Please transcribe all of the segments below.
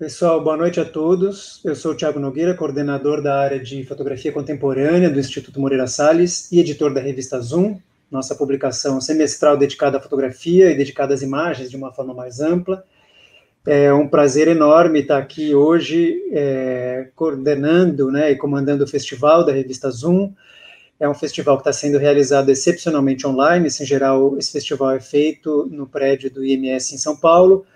Pessoal, boa noite a todos. Eu sou o Thiago Nogueira, coordenador da área de fotografia contemporânea do Instituto Moreira Salles e editor da revista Zoom, nossa publicação semestral dedicada à fotografia e dedicada às imagens de uma forma mais ampla. É um prazer enorme estar aqui hoje é, coordenando né, e comandando o festival da revista Zoom. É um festival que está sendo realizado excepcionalmente online, em geral, esse festival é feito no prédio do IMS em São Paulo,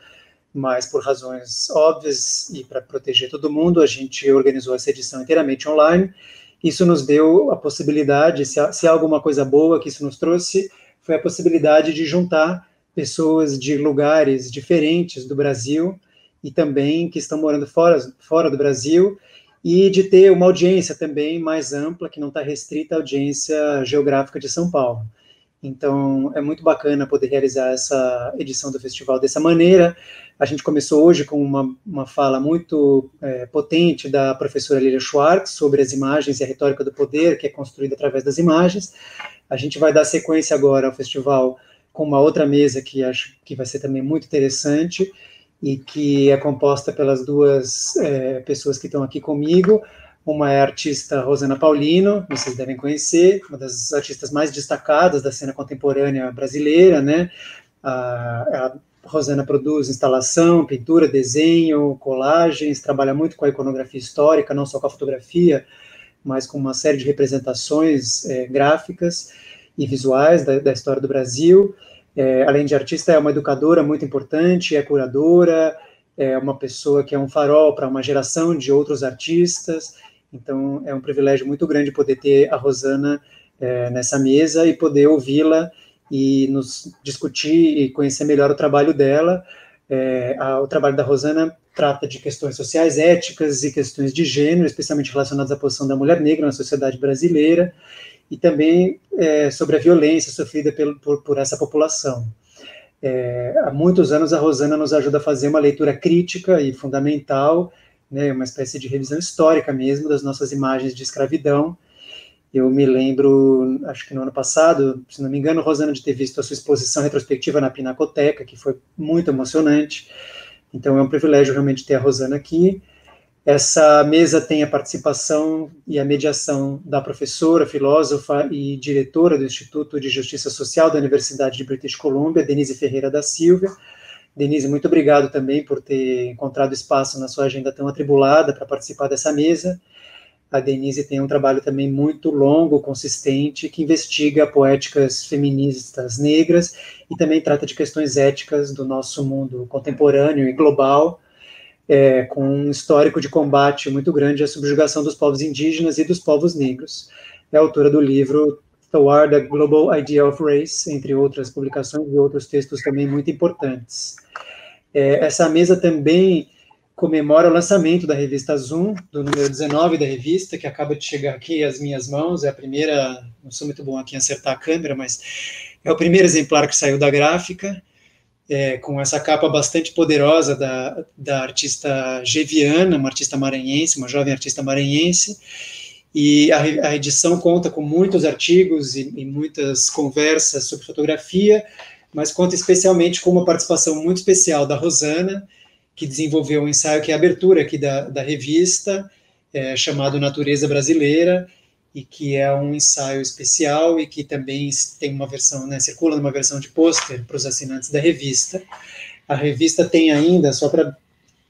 mas por razões óbvias e para proteger todo mundo, a gente organizou essa edição inteiramente online. Isso nos deu a possibilidade, se há, se há alguma coisa boa que isso nos trouxe, foi a possibilidade de juntar pessoas de lugares diferentes do Brasil e também que estão morando fora, fora do Brasil e de ter uma audiência também mais ampla, que não está restrita à audiência geográfica de São Paulo. Então, é muito bacana poder realizar essa edição do festival dessa maneira. A gente começou hoje com uma, uma fala muito é, potente da professora Lilia Schwartz sobre as imagens e a retórica do poder, que é construída através das imagens. A gente vai dar sequência agora ao festival com uma outra mesa que acho que vai ser também muito interessante e que é composta pelas duas é, pessoas que estão aqui comigo, uma é a artista Rosana Paulino, vocês devem conhecer, uma das artistas mais destacadas da cena contemporânea brasileira, né? A, a Rosana produz instalação, pintura, desenho, colagens, trabalha muito com a iconografia histórica, não só com a fotografia, mas com uma série de representações é, gráficas e visuais da, da história do Brasil. É, além de artista, é uma educadora muito importante, é curadora, é uma pessoa que é um farol para uma geração de outros artistas, então, é um privilégio muito grande poder ter a Rosana é, nessa mesa e poder ouvi-la e nos discutir e conhecer melhor o trabalho dela. É, a, o trabalho da Rosana trata de questões sociais, éticas e questões de gênero, especialmente relacionadas à posição da mulher negra na sociedade brasileira, e também é, sobre a violência sofrida pelo, por, por essa população. É, há muitos anos a Rosana nos ajuda a fazer uma leitura crítica e fundamental né, uma espécie de revisão histórica mesmo das nossas imagens de escravidão. Eu me lembro, acho que no ano passado, se não me engano, Rosana, de ter visto a sua exposição retrospectiva na Pinacoteca, que foi muito emocionante. Então é um privilégio realmente ter a Rosana aqui. Essa mesa tem a participação e a mediação da professora, filósofa e diretora do Instituto de Justiça Social da Universidade de British Columbia, Denise Ferreira da Silva, Denise, muito obrigado também por ter encontrado espaço na sua agenda tão atribulada para participar dessa mesa. A Denise tem um trabalho também muito longo, consistente, que investiga poéticas feministas negras e também trata de questões éticas do nosso mundo contemporâneo e global, é, com um histórico de combate muito grande à subjugação dos povos indígenas e dos povos negros. É autora do livro Toward the Global Idea of Race, entre outras publicações e outros textos também muito importantes. É, essa mesa também comemora o lançamento da revista Zoom, do número 19 da revista, que acaba de chegar aqui às minhas mãos. É a primeira, não sou muito bom aqui em acertar a câmera, mas é o primeiro exemplar que saiu da gráfica, é, com essa capa bastante poderosa da, da artista Geviana, uma artista maranhense, uma jovem artista maranhense. E a, a edição conta com muitos artigos e, e muitas conversas sobre fotografia, mas conta especialmente com uma participação muito especial da Rosana, que desenvolveu um ensaio que é a abertura aqui da, da revista, é, chamado Natureza Brasileira, e que é um ensaio especial e que também tem uma versão, né, circula numa versão de pôster para os assinantes da revista. A revista tem ainda, só para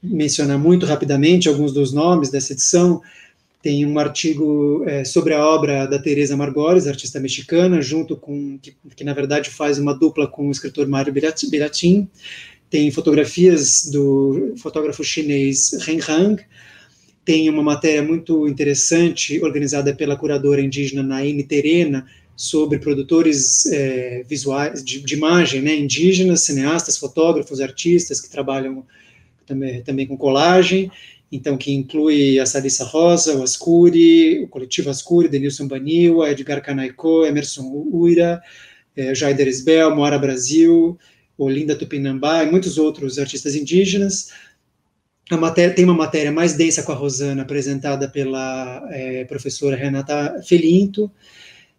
mencionar muito rapidamente alguns dos nomes dessa edição, tem um artigo é, sobre a obra da Teresa Margores, artista mexicana, junto com que, que, na verdade faz uma dupla com o escritor Mário Biratin. Tem fotografias do fotógrafo chinês Ren Hang. Tem uma matéria muito interessante organizada pela curadora indígena Naine Terena sobre produtores é, visuais de, de, imagem, né, indígenas, cineastas, fotógrafos, artistas que trabalham também, também com colagem então que inclui a Salissa Rosa, o Ascuri, o coletivo Ascuri, Denilson Baniwa, Edgar Canaicô, Emerson Uira, é, Jaider Esbel, Moara Brasil, Olinda Tupinambá e muitos outros artistas indígenas. Matéria, tem uma matéria mais densa com a Rosana, apresentada pela é, professora Renata Felinto,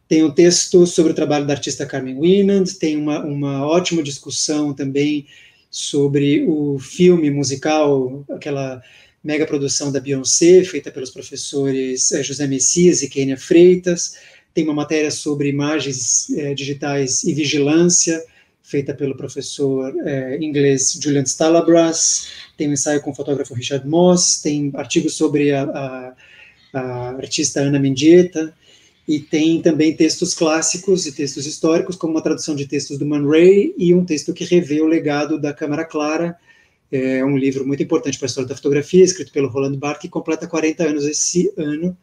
tem um texto sobre o trabalho da artista Carmen Winand, tem uma, uma ótima discussão também sobre o filme musical, aquela mega produção da Beyoncé, feita pelos professores eh, José Messias e Kênia Freitas. Tem uma matéria sobre imagens eh, digitais e vigilância, feita pelo professor eh, inglês Julian Stalabras. Tem um ensaio com o fotógrafo Richard Moss. Tem artigos sobre a, a, a artista Ana Mendieta e tem também textos clássicos e textos históricos, como uma tradução de textos do Man Ray e um texto que revê o legado da Câmara Clara, é um livro muito importante para a história da fotografia, escrito pelo Roland Barthes, que completa 40 anos esse ano.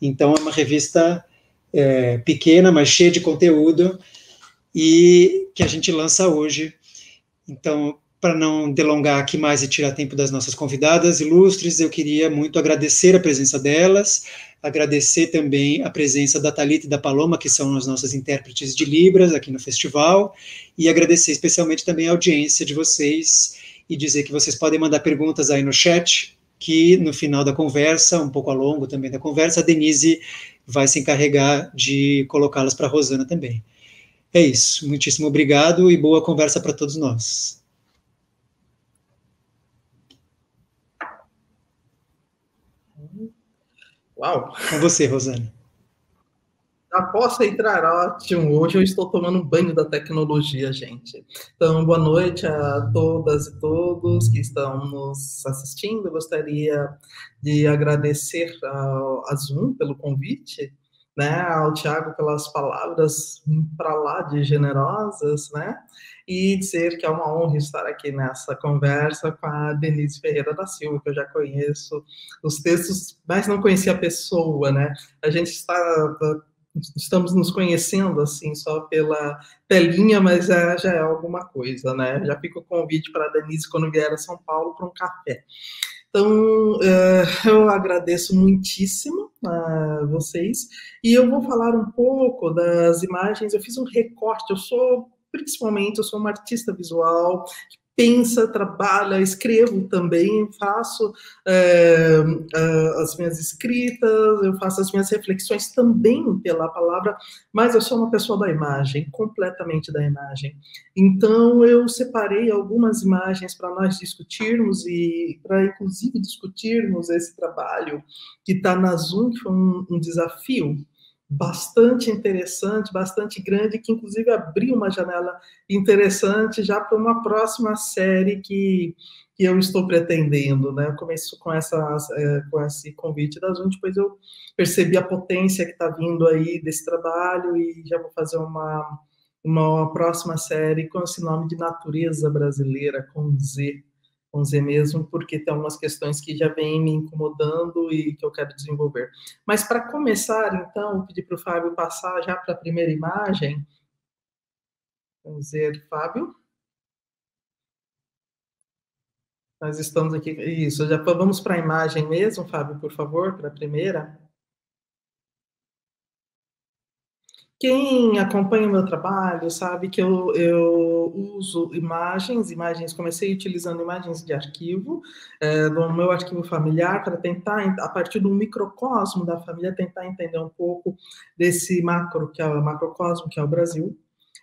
Então, é uma revista é, pequena, mas cheia de conteúdo, e que a gente lança hoje. Então, para não delongar aqui mais e tirar tempo das nossas convidadas ilustres, eu queria muito agradecer a presença delas, agradecer também a presença da Talita e da Paloma, que são as nossas intérpretes de Libras aqui no festival, e agradecer especialmente também a audiência de vocês e dizer que vocês podem mandar perguntas aí no chat, que no final da conversa, um pouco ao longo também da conversa, a Denise vai se encarregar de colocá-las para a Rosana também. É isso. Muitíssimo obrigado e boa conversa para todos nós. Uau! Com você, Rosana. Já posso entrar, ótimo. Hoje eu estou tomando banho da tecnologia, gente. Então, boa noite a todas e todos que estão nos assistindo. Eu gostaria de agradecer a Zoom pelo convite, né, ao Tiago pelas palavras para lá de generosas, né? e dizer que é uma honra estar aqui nessa conversa com a Denise Ferreira da Silva, que eu já conheço os textos, mas não conhecia a pessoa, né? A gente está estamos nos conhecendo assim só pela telinha, mas é, já é alguma coisa, né? Já fica o convite para a Denise quando vier a São Paulo para um café. Então, é, eu agradeço muitíssimo a vocês e eu vou falar um pouco das imagens. Eu fiz um recorte, eu sou principalmente eu sou uma artista visual pensa, trabalha, escrevo também, faço é, as minhas escritas, eu faço as minhas reflexões também pela palavra, mas eu sou uma pessoa da imagem, completamente da imagem. Então eu separei algumas imagens para nós discutirmos e para inclusive discutirmos esse trabalho que está na Zoom, que foi um, um desafio bastante interessante, bastante grande, que inclusive abriu uma janela interessante já para uma próxima série que, que eu estou pretendendo, né? Eu começo com, essa, é, com esse convite da Zoom, depois eu percebi a potência que está vindo aí desse trabalho e já vou fazer uma, uma próxima série com esse nome de Natureza Brasileira, com Z, com Z mesmo, porque tem algumas questões que já vêm me incomodando e que eu quero desenvolver. Mas para começar, então, vou pedir para o Fábio passar já para a primeira imagem. Vamos ver, Fábio. Nós estamos aqui. Isso, já vamos para a imagem mesmo, Fábio, por favor, para a primeira. Quem acompanha o meu trabalho sabe que eu, eu uso imagens, imagens, comecei utilizando imagens de arquivo, é, do meu arquivo familiar, para tentar, a partir do microcosmo da família, tentar entender um pouco desse macro, que é o macrocosmo, que é o Brasil.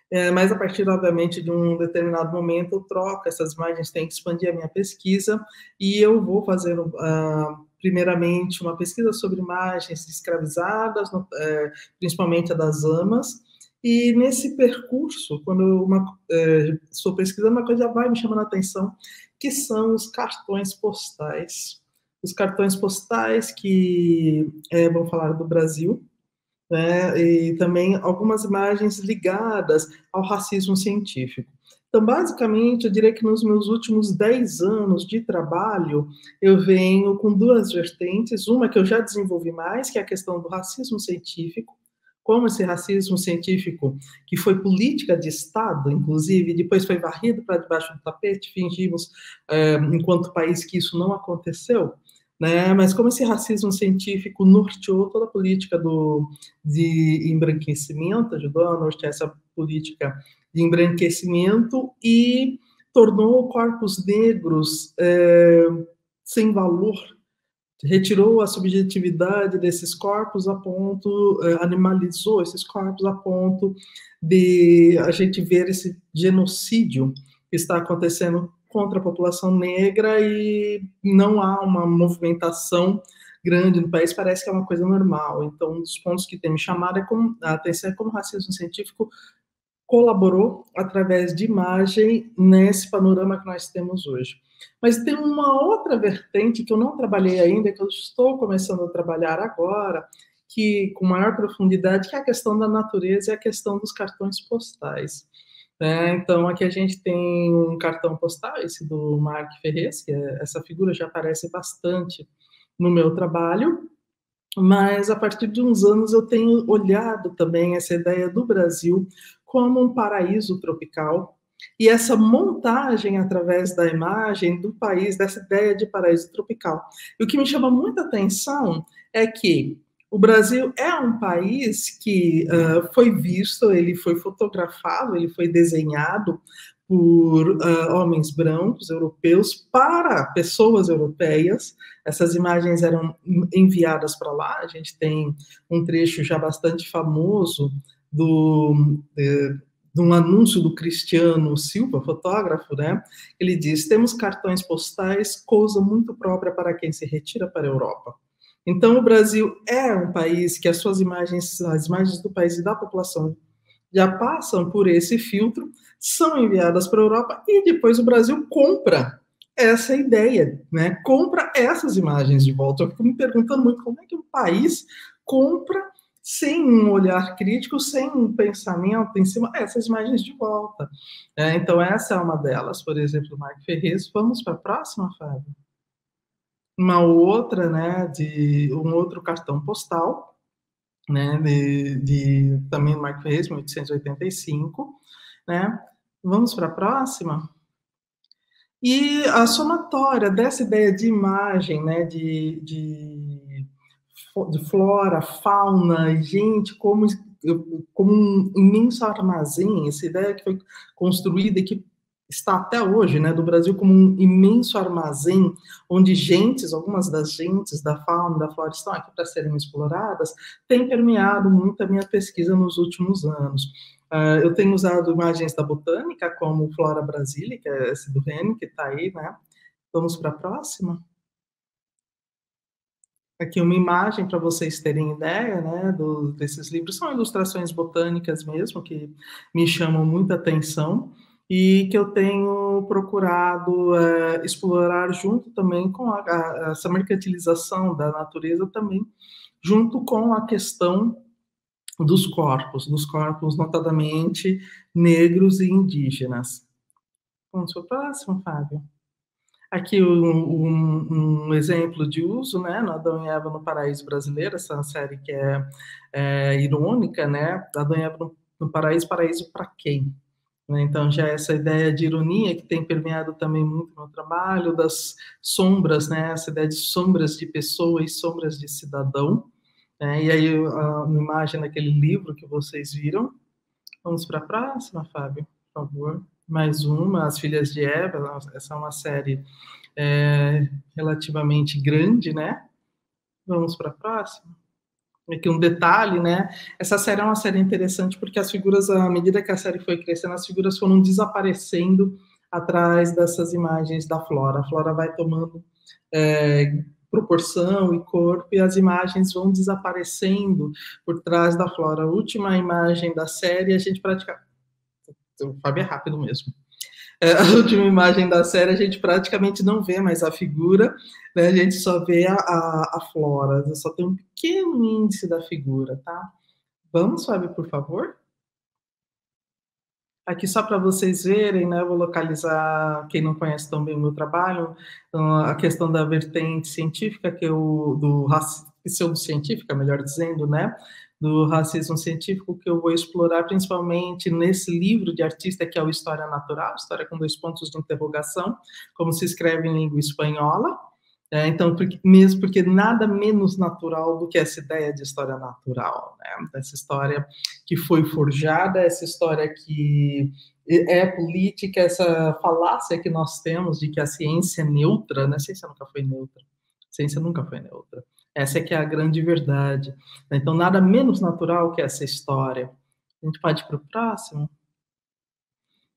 É, mas a partir, obviamente, de um determinado momento, eu troco essas imagens, tenho que expandir a minha pesquisa, e eu vou fazer. Uh, primeiramente, uma pesquisa sobre imagens escravizadas, é, principalmente a das amas, e nesse percurso, quando uma, é, estou pesquisando, uma coisa vai me chamando a atenção, que são os cartões postais. Os cartões postais que é, vão falar do Brasil, né, e também algumas imagens ligadas ao racismo científico. Então, basicamente, eu diria que nos meus últimos 10 anos de trabalho, eu venho com duas vertentes. Uma que eu já desenvolvi mais, que é a questão do racismo científico, como esse racismo científico, que foi política de Estado, inclusive, depois foi varrido para debaixo do tapete, fingimos, é, enquanto país, que isso não aconteceu. Né? Mas como esse racismo científico norteou toda a política do, de embranquecimento, ajudou a nortear essa política de embranquecimento e tornou corpos negros é, sem valor, retirou a subjetividade desses corpos a ponto, é, animalizou esses corpos a ponto de a gente ver esse genocídio que está acontecendo contra a população negra e não há uma movimentação grande no país, parece que é uma coisa normal. Então, um dos pontos que tem me chamado é como, a atenção é como racismo científico colaborou através de imagem nesse panorama que nós temos hoje. Mas tem uma outra vertente que eu não trabalhei ainda, que eu estou começando a trabalhar agora, que com maior profundidade, que é a questão da natureza e a questão dos cartões postais. É, então, aqui a gente tem um cartão postal, esse do Mark Ferrez, que é, essa figura já aparece bastante no meu trabalho, mas a partir de uns anos eu tenho olhado também essa ideia do Brasil como um paraíso tropical, e essa montagem através da imagem do país, dessa ideia de paraíso tropical. E o que me chama muita atenção é que o Brasil é um país que uh, foi visto, ele foi fotografado, ele foi desenhado por uh, homens brancos europeus para pessoas europeias. Essas imagens eram enviadas para lá. A gente tem um trecho já bastante famoso do de, de um anúncio do Cristiano Silva, fotógrafo, né? Ele diz: temos cartões postais, coisa muito própria para quem se retira para a Europa. Então, o Brasil é um país que as suas imagens, as imagens do país e da população já passam por esse filtro, são enviadas para a Europa e depois o Brasil compra essa ideia, né? Compra essas imagens de volta. Eu fico me perguntando muito como é que um país compra sem um olhar crítico, sem um pensamento em cima essas imagens de volta. É, então essa é uma delas, por exemplo, Mark Ferrez. Vamos para a próxima, Fábio uma outra, né, de um outro cartão postal, né, de, de também do Marco Ferreira, 1885, né? Vamos para a próxima. E a somatória dessa ideia de imagem, né, de, de, de flora, fauna, gente, como, como um imenso armazém, essa ideia que foi construída e que está até hoje, né, do Brasil como um imenso armazém onde gentes, algumas das gentes da fauna, da flora estão aqui para serem exploradas, tem permeado muito a minha pesquisa nos últimos anos. Uh, eu tenho usado imagens da botânica, como Flora Brasílica, esse do Rene, que está aí, né? Vamos para a próxima. Aqui uma imagem para vocês terem ideia, né, do, desses livros. São ilustrações botânicas mesmo, que me chamam muita atenção e que eu tenho procurado é, explorar junto também com a, a, essa mercantilização da natureza também, junto com a questão dos corpos, dos corpos notadamente negros e indígenas. Vamos para o próximo, Fábio. Aqui um, um, exemplo de uso, né, no Adão e Eva no Paraíso Brasileiro, essa série que é, é irônica, né, Adão e Eva no, no Paraíso, Paraíso para quem? Né? Então, já essa ideia de ironia que tem permeado também muito no trabalho, das sombras, né? essa ideia de sombras de pessoa e sombras de cidadão. Né? E aí, uma imagem daquele livro que vocês viram. Vamos para a próxima, Fábio, por favor. Mais uma, As Filhas de Eva. Essa é uma série é, relativamente grande, né? Vamos para a próxima aqui um detalhe, né? Essa série é uma série interessante porque as figuras, à medida que a série foi crescendo, as figuras foram desaparecendo atrás dessas imagens da flora. A flora vai tomando é, proporção e corpo e as imagens vão desaparecendo por trás da flora. A última imagem da série a gente praticamente. O Fábio é rápido mesmo. É, a última imagem da série, a gente praticamente não vê mais a figura, né? a gente só vê a, a, a flora, só tem um pequeno índice da figura, tá? Vamos, Fábio, por favor? Aqui só para vocês verem, né, eu vou localizar, quem não conhece tão bem o meu trabalho, a questão da vertente científica, que eu, do pseudocientífica, melhor dizendo, né, do racismo científico que eu vou explorar principalmente nesse livro de artista que é o História Natural, História com dois pontos de interrogação, como se escreve em língua espanhola. É, então, porque, mesmo porque nada menos natural do que essa ideia de história natural, né? Essa história que foi forjada, essa história que é política, essa falácia que nós temos de que a ciência é neutra, né? A ciência nunca foi neutra. A ciência nunca foi neutra. Essa é que é a grande verdade. Então, nada menos natural que essa história. A gente pode ir para o próximo?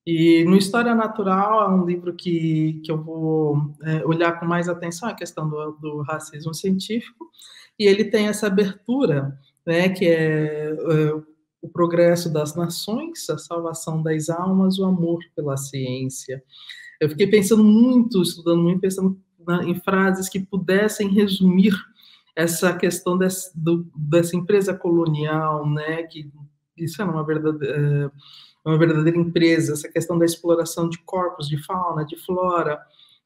E no História Natural é um livro que, que eu vou é, olhar com mais atenção a questão do, do, racismo científico, e ele tem essa abertura, né, que é, é o progresso das nações, a salvação das almas, o amor pela ciência. Eu fiquei pensando muito, estudando muito, pensando na, em frases que pudessem resumir essa questão desse, do, dessa empresa colonial, né, que isso é uma verdadeira uma verdadeira empresa, essa questão da exploração de corpos, de fauna, de flora.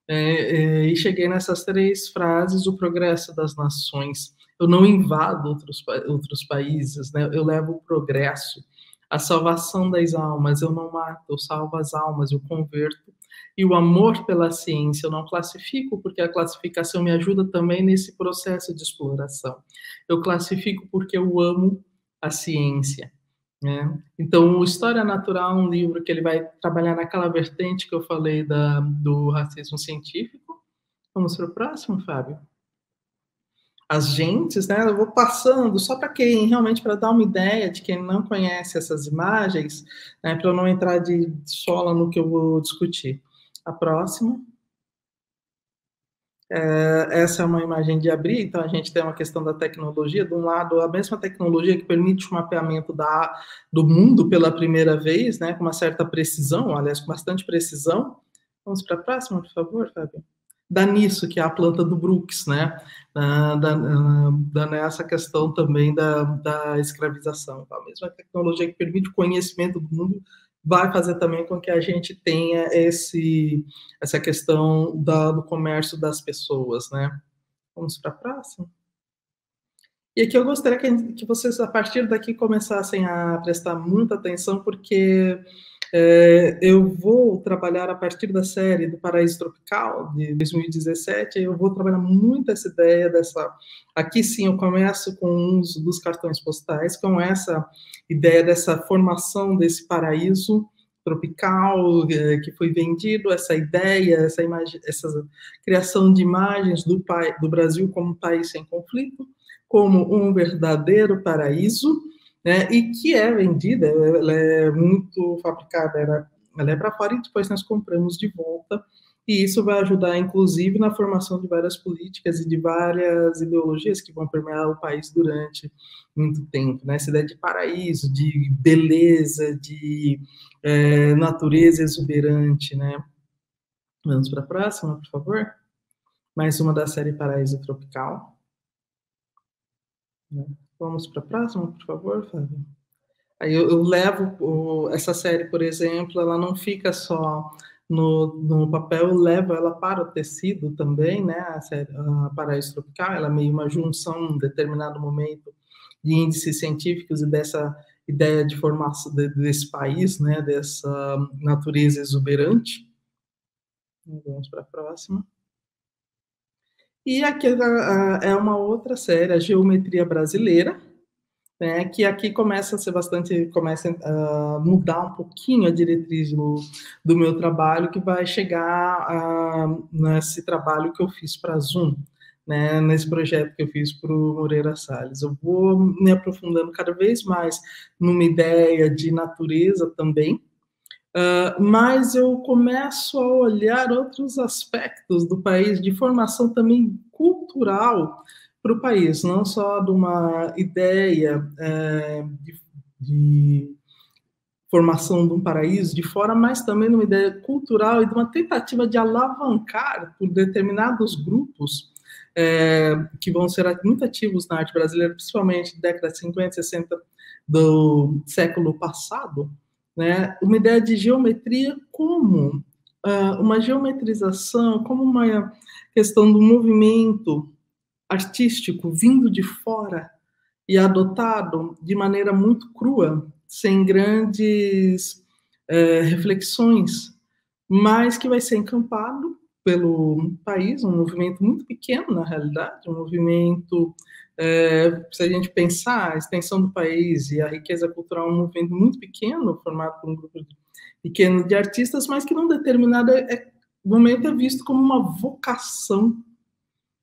É, é, e cheguei nessas três frases: o progresso das nações. Eu não invado outros, outros países, né? eu levo o progresso. A salvação das almas, eu não mato, eu salvo as almas, eu converto. E o amor pela ciência, eu não classifico, porque a classificação me ajuda também nesse processo de exploração. Eu classifico porque eu amo a ciência. Né? Então, História Natural é um livro que ele vai trabalhar naquela vertente que eu falei da, do racismo científico. Vamos para o próximo, Fábio? As gentes, né? Eu vou passando só para quem realmente para dar uma ideia de quem não conhece essas imagens, né? para eu não entrar de sola no que eu vou discutir. A próxima. É, essa é uma imagem de abrir, então a gente tem uma questão da tecnologia. De um lado, a mesma tecnologia que permite o mapeamento da, do mundo pela primeira vez, né, com uma certa precisão, aliás, com bastante precisão. Vamos para a próxima, por favor, Fábio. Da nisso, que é a planta do Brooks, né? Da, da, da nessa questão também da, da escravização. Então, a mesma tecnologia que permite o conhecimento do mundo vai fazer também com que a gente tenha esse, essa questão da, do comércio das pessoas, né? Vamos para a próxima? E aqui eu gostaria que, que vocês, a partir daqui, começassem a prestar muita atenção, porque é, eu vou trabalhar a partir da série do Paraíso Tropical, de 2017, eu vou trabalhar muito essa ideia dessa. Aqui sim eu começo com o uso dos cartões postais, com essa ideia dessa formação desse paraíso tropical é, que foi vendido, essa ideia, essa, imagem, essa criação de imagens do, do Brasil como país sem conflito, como um verdadeiro paraíso né, e que é vendida, ela é muito fabricada, ela, é para fora e depois nós compramos de volta, e isso vai ajudar, inclusive, na formação de várias políticas e de várias ideologias que vão permear o país durante muito tempo, né? Essa ideia de paraíso, de beleza, de é, natureza exuberante, né? Vamos para a próxima, por favor? Mais uma da série Paraíso Tropical. Né? Vamos para a próxima, por favor, Fábio. Aí eu, eu levo o, essa série, por exemplo, ela não fica só no, no papel, eu levo ela para o tecido também, né? A, série, Paraíso Tropical, ela é meio uma junção, em determinado momento, de índices científicos e dessa ideia de formação de, desse país, né? Dessa natureza exuberante. Vamos para a próxima. E aqui é uma outra série, a Geometria Brasileira, né, que aqui começa a ser bastante, começa a mudar um pouquinho a diretriz do, do meu trabalho, que vai chegar a, nesse trabalho que eu fiz para a Zoom, né, nesse projeto que eu fiz para o Moreira Salles. Eu vou me aprofundando cada vez mais numa ideia de natureza também, Uh, mas eu começo a olhar outros aspectos do país, de formação também cultural para o país, não só de uma ideia é, de, de, formação de um paraíso de fora, mas também de uma ideia cultural e de uma tentativa de alavancar por determinados grupos é, que vão ser muito ativos na arte brasileira, principalmente década de 50, 60 do século passado, né? Uma ideia de geometria como uh, uma geometrização, como uma questão do movimento artístico vindo de fora e adotado de maneira muito crua, sem grandes uh, reflexões, mas que vai ser encampado pelo país, um movimento muito pequeno, na realidade, um movimento é, se a gente pensar a extensão do país e a riqueza cultural, é um movimento muito pequeno, formado por um grupo pequeno de artistas, mas que num determinado é, é, momento é visto como uma vocação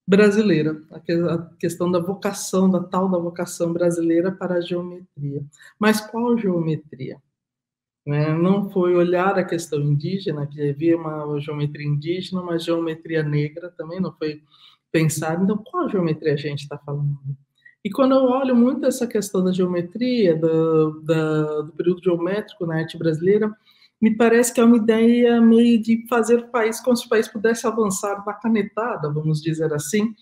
brasileira, a questão da vocação, da tal da vocação brasileira para a geometria. Mas qual geometria? Né? Não foi olhar a questão indígena, que havia uma geometria indígena, uma geometria negra também não foi pensado. Então, qual geometria a gente está falando? E quando eu olho muito essa questão da geometria, do, da, do período geométrico na arte brasileira, me parece que é uma ideia meio de fazer o país como se o país pudesse avançar na canetada, vamos dizer assim,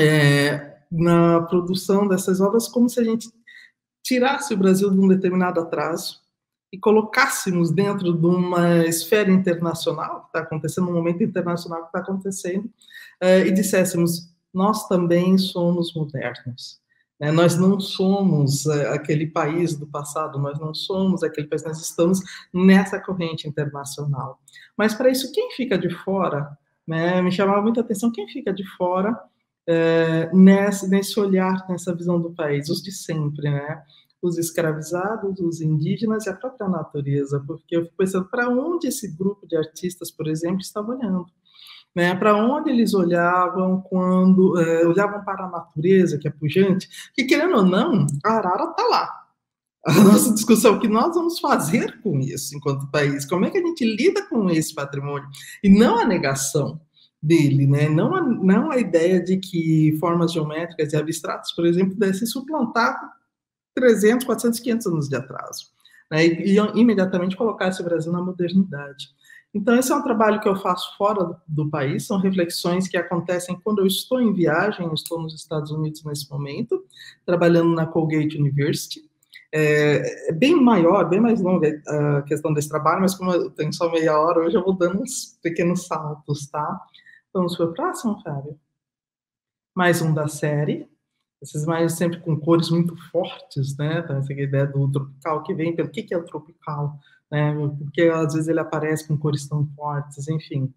é, na produção dessas obras, como se a gente tirasse o Brasil de um determinado atraso e colocássemos dentro de uma esfera internacional que está acontecendo, um momento internacional que está acontecendo, é, e disséssemos nós também somos modernos. Né? Nós não somos uh, aquele país do passado, nós não somos aquele país, nós estamos nessa corrente internacional. Mas para isso, quem fica de fora, né, me chamava muita atenção, quem fica de fora uh, nesse, nesse olhar, nessa visão do país, os de sempre, né? os escravizados, os indígenas e a própria natureza, porque eu fico pensando para onde esse grupo de artistas, por exemplo, estava olhando né, para onde eles olhavam quando é, olhavam para a natureza, que é pujante, que querendo ou não, a arara está lá. A nossa discussão, o que nós vamos fazer com isso enquanto país? Como é que a gente lida com esse patrimônio? E não a negação dele, né? não, a, não a ideia de que formas geométricas e abstratas, por exemplo, pudessem suplantar 300, 400, 500 anos de atraso. Né? E, e imediatamente colocar esse Brasil na modernidade. Então, esse é um trabalho que eu faço fora do país, são reflexões que acontecem quando eu estou em viagem, estou nos Estados Unidos nesse momento, trabalhando na Colgate University. É, é bem maior, bem mais longa a questão desse trabalho, mas como eu tenho só meia hora, hoje eu vou dando uns pequenos saltos, tá? Vamos para o próximo, Fábio. Mais um da série. Esses mais sempre com cores muito fortes, né? Então, essa ideia do tropical que vem pelo que, que é o tropical? né? Porque às vezes ele aparece com cores tão fortes, enfim.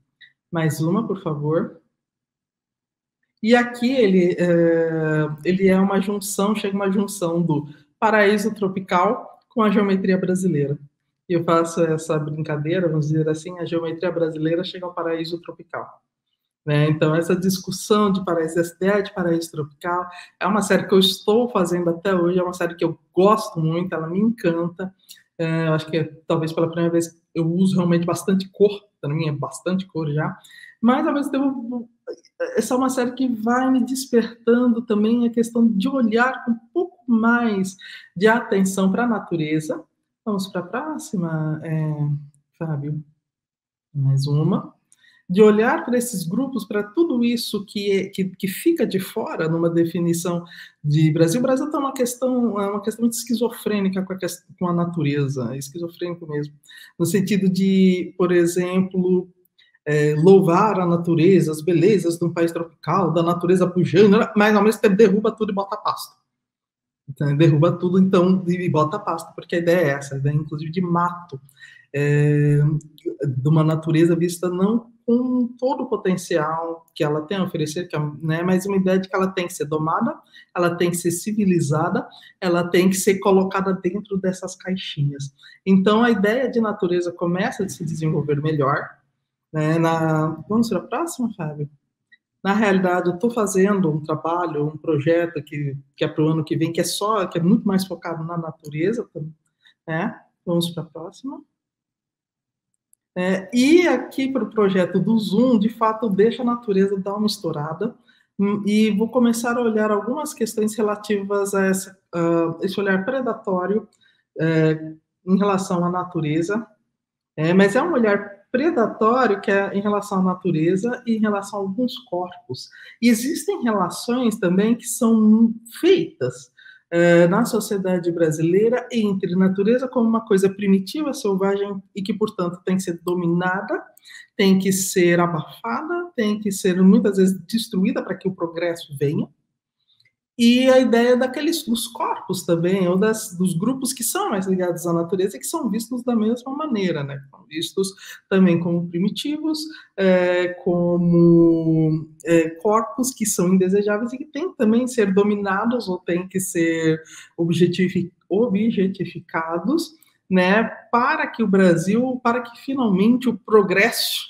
Mais uma, por favor. E aqui ele é, ele é uma junção, chega uma junção do paraíso tropical com a geometria brasileira. E eu faço essa brincadeira, vamos dizer assim, a geometria brasileira chega ao paraíso tropical. Né? Então, essa discussão de paraíso, essa de paraíso tropical, é uma série que eu estou fazendo até hoje, é uma série que eu gosto muito, ela me encanta. É, acho que é, talvez pela primeira vez eu uso realmente bastante cor, para mim é bastante cor já, mas ao mesmo tempo essa é uma série que vai me despertando também a questão de olhar com um pouco mais de atenção para a natureza. Vamos para a próxima, é, Fábio. Mais uma de olhar para esses grupos, para tudo isso que, é, que, que, fica de fora numa definição de Brasil. O Brasil está uma questão, é uma questão muito esquizofrênica com a, com a natureza, esquizofrênico mesmo, no sentido de, por exemplo, é, louvar a natureza, as belezas de um país tropical, da natureza pujando, mas ao mesmo tempo derruba tudo e bota pasto. Então, derruba tudo, então, e bota pasto, porque a ideia é essa, a ideia, inclusive, de mato, é, de uma natureza vista não com todo o potencial que ela tem a oferecer, que é, né, mas uma ideia de que ela tem que ser domada, ela tem que ser civilizada, ela tem que ser colocada dentro dessas caixinhas. Então, a ideia de natureza começa a se desenvolver melhor. Né, na... Vamos para a próxima, Fábio? Na realidade, eu estou fazendo um trabalho, um projeto que, que é para o ano que vem, que é só, que é muito mais focado na natureza, né? Vamos para a próxima. É, e aqui para o projeto do Zoom, de fato, deixa a natureza dar uma estourada hum, e vou começar a olhar algumas questões relativas a essa, uh, esse olhar predatório é, em relação à natureza, é, mas é um olhar predatório que é em relação à natureza e em relação a alguns corpos. Existem relações também que são feitas eh, na sociedade brasileira entre natureza como uma coisa primitiva, selvagem e que, portanto, tem que ser dominada, tem que ser abafada, tem que ser muitas vezes destruída para que o progresso venha e a ideia daqueles dos corpos também, ou das, dos grupos que são mais ligados à natureza que são vistos da mesma maneira, né? São vistos também como primitivos, é, como é, corpos que são indesejáveis e que têm também ser dominados ou têm que ser objetific, objetificados, né? Para que o Brasil, para que finalmente o progresso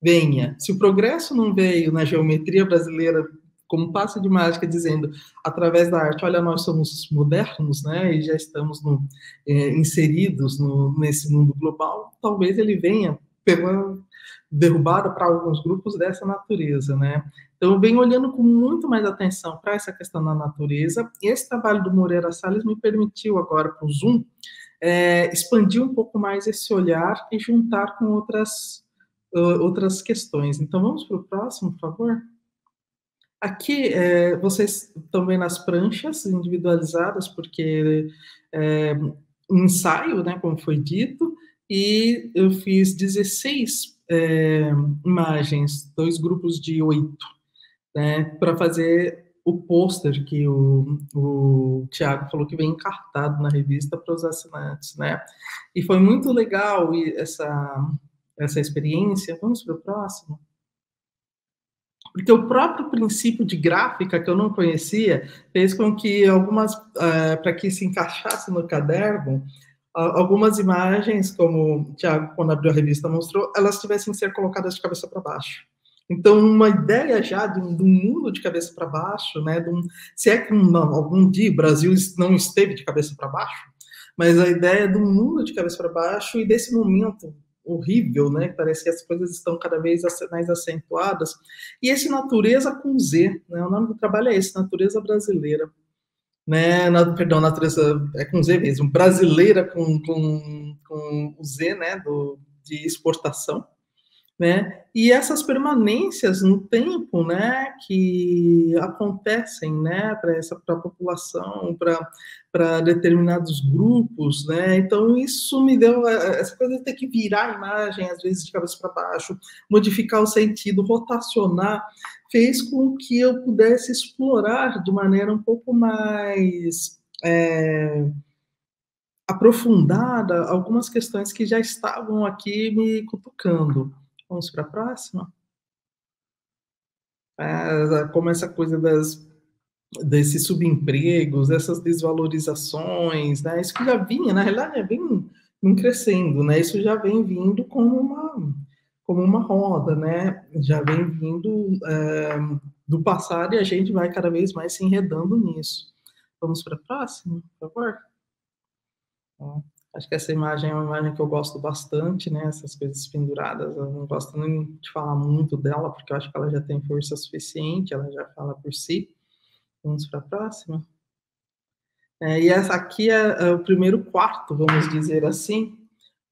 venha. Se o progresso não veio na geometria brasileira como passe de mágica, dizendo através da arte, olha, nós somos modernos, né, e já estamos no, é, inseridos no, nesse mundo global, talvez ele venha pela derrubada para alguns grupos dessa natureza, né? Então, eu venho olhando com muito mais atenção para essa questão da natureza, e esse trabalho do Moreira Salles me permitiu agora, para o Zoom, é, expandir um pouco mais esse olhar e juntar com outras, uh, outras questões. Então, vamos para o próximo, por favor? Aqui, é, vocês estão vendo as pranchas individualizadas, porque é um ensaio, né, como foi dito, e eu fiz 16 é, imagens, dois grupos de oito, né, para fazer o pôster que o, o Tiago falou que vem encartado na revista para os assinantes, né? E foi muito legal essa, essa experiência. Vamos para o próximo? Porque o próprio princípio de gráfica que eu não conhecia fez com que algumas, uh, para que se encaixasse no caderno, algumas imagens, como o Tiago, quando abriu a revista, mostrou, elas tivessem que ser colocadas de cabeça para baixo. Então, uma ideia já de um, de um mundo de cabeça para baixo, né? Um, se é que um, algum dia o Brasil não esteve de cabeça para baixo, mas a ideia de um mundo de cabeça para baixo e desse momento horrível, né? Parece que as coisas estão cada vez mais acentuadas. E esse natureza com Z, né? O nome do trabalho é esse, natureza brasileira. Né, na, perdão, natureza é com Z mesmo, brasileira com, com, com o Z, né, do, de exportação, né? E essas permanências no tempo, né, que acontecem, né, para essa para a população, para determinados grupos, né? Então isso me deu essa coisa de ter que virar a imagem às vezes de cabeça para baixo, modificar o sentido, rotacionar, fez com que eu pudesse explorar de maneira um pouco mais é, aprofundada algumas questões que já estavam aqui me cutucando. Vamos para a próxima? É, como essa coisa das, desses subempregos, dessas desvalorizações, né? Isso que já vinha, na realidade, bem crescendo, né? Isso já vem vindo como uma, como uma roda, né? Já vem vindo é, do passado e a gente vai cada vez mais se enredando nisso. Vamos para a próxima, por favor? Acho que essa imagem é uma imagem que eu gosto bastante, né? Essas coisas penduradas, eu não gosto nem de falar muito dela, porque eu acho que ela já tem força suficiente, ela já fala por si. Vamos para a próxima. É, e essa aqui é, é, o primeiro quarto, vamos dizer assim,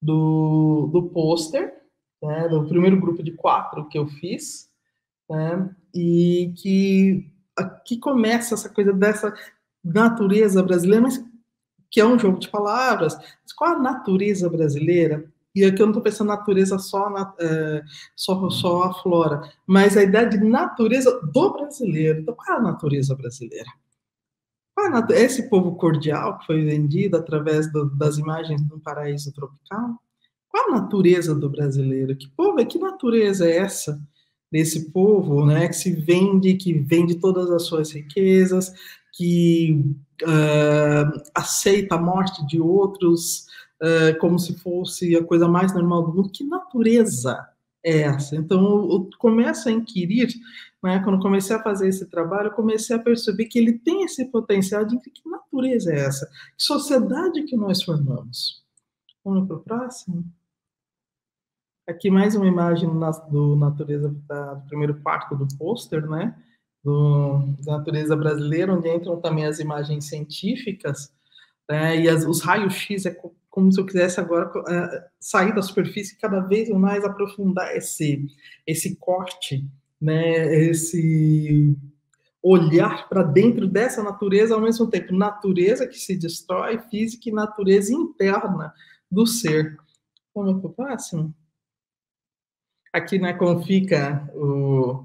do, do pôster, né? Do primeiro grupo de quatro que eu fiz, né? E que aqui começa essa coisa dessa natureza brasileira, mas que é um jogo de palavras. Qual a natureza brasileira? E aqui eu não estou pensando natureza só, na, é, só, só a flora, mas a ideia de natureza do brasileiro. Então, qual é a natureza brasileira? É, a, esse povo cordial que foi vendido através do, das imagens do paraíso tropical? Qual a natureza do brasileiro? Que povo é? Que natureza é essa? desse povo, né, que se vende, que vende todas as suas riquezas, que uh, aceita a morte de outros uh, como se fosse a coisa mais normal do mundo. Que natureza é essa? Então, eu começo a inquirir, né, quando comecei a fazer esse trabalho, eu comecei a perceber que ele tem esse potencial de que natureza é essa? Que sociedade que nós formamos? Vamos para o próximo? Aqui mais uma imagem do natureza da, do primeiro quarto do pôster, né? Do, da natureza brasileira, onde entram também as imagens científicas, né, e as, os raios-x é como se eu quisesse agora uh, sair da superfície e cada vez mais aprofundar esse, esse corte, né, esse olhar para dentro dessa natureza, ao mesmo tempo natureza que se destrói, física e natureza interna do ser. Vamos para o próximo? Aqui, né, como fica o,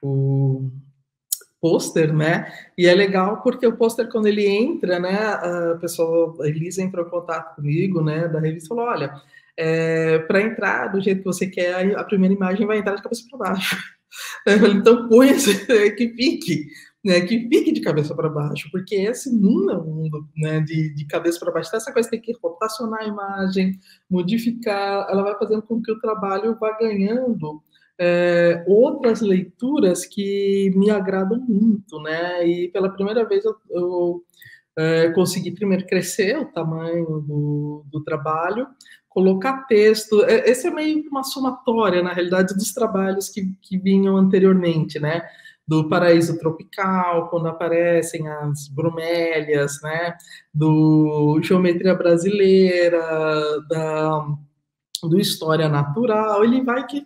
o pôster, né? E é legal porque o pôster, quando ele entra, né? A pessoa, a Elisa entrou em contato comigo, né? Da revista falou: olha, é, para entrar do jeito que você quer, a primeira imagem vai entrar de cabeça para baixo. então põe que fique, né? Que fique de cabeça para baixo, porque esse mundo é um mundo né, de, de cabeça para baixo. Então, essa coisa tem que rotacionar a imagem, modificar, ela vai fazendo com que o trabalho vá ganhando é, outras leituras que me agradam muito, né? E pela primeira vez eu, eu é, consegui primeiro crescer o tamanho do, do trabalho, colocar texto. É, esse é meio uma somatória, na realidade, dos trabalhos que, que vinham anteriormente, né? Do paraíso tropical, quando aparecem as bromélias, né? Do geometria brasileira, da, do história natural, ele vai que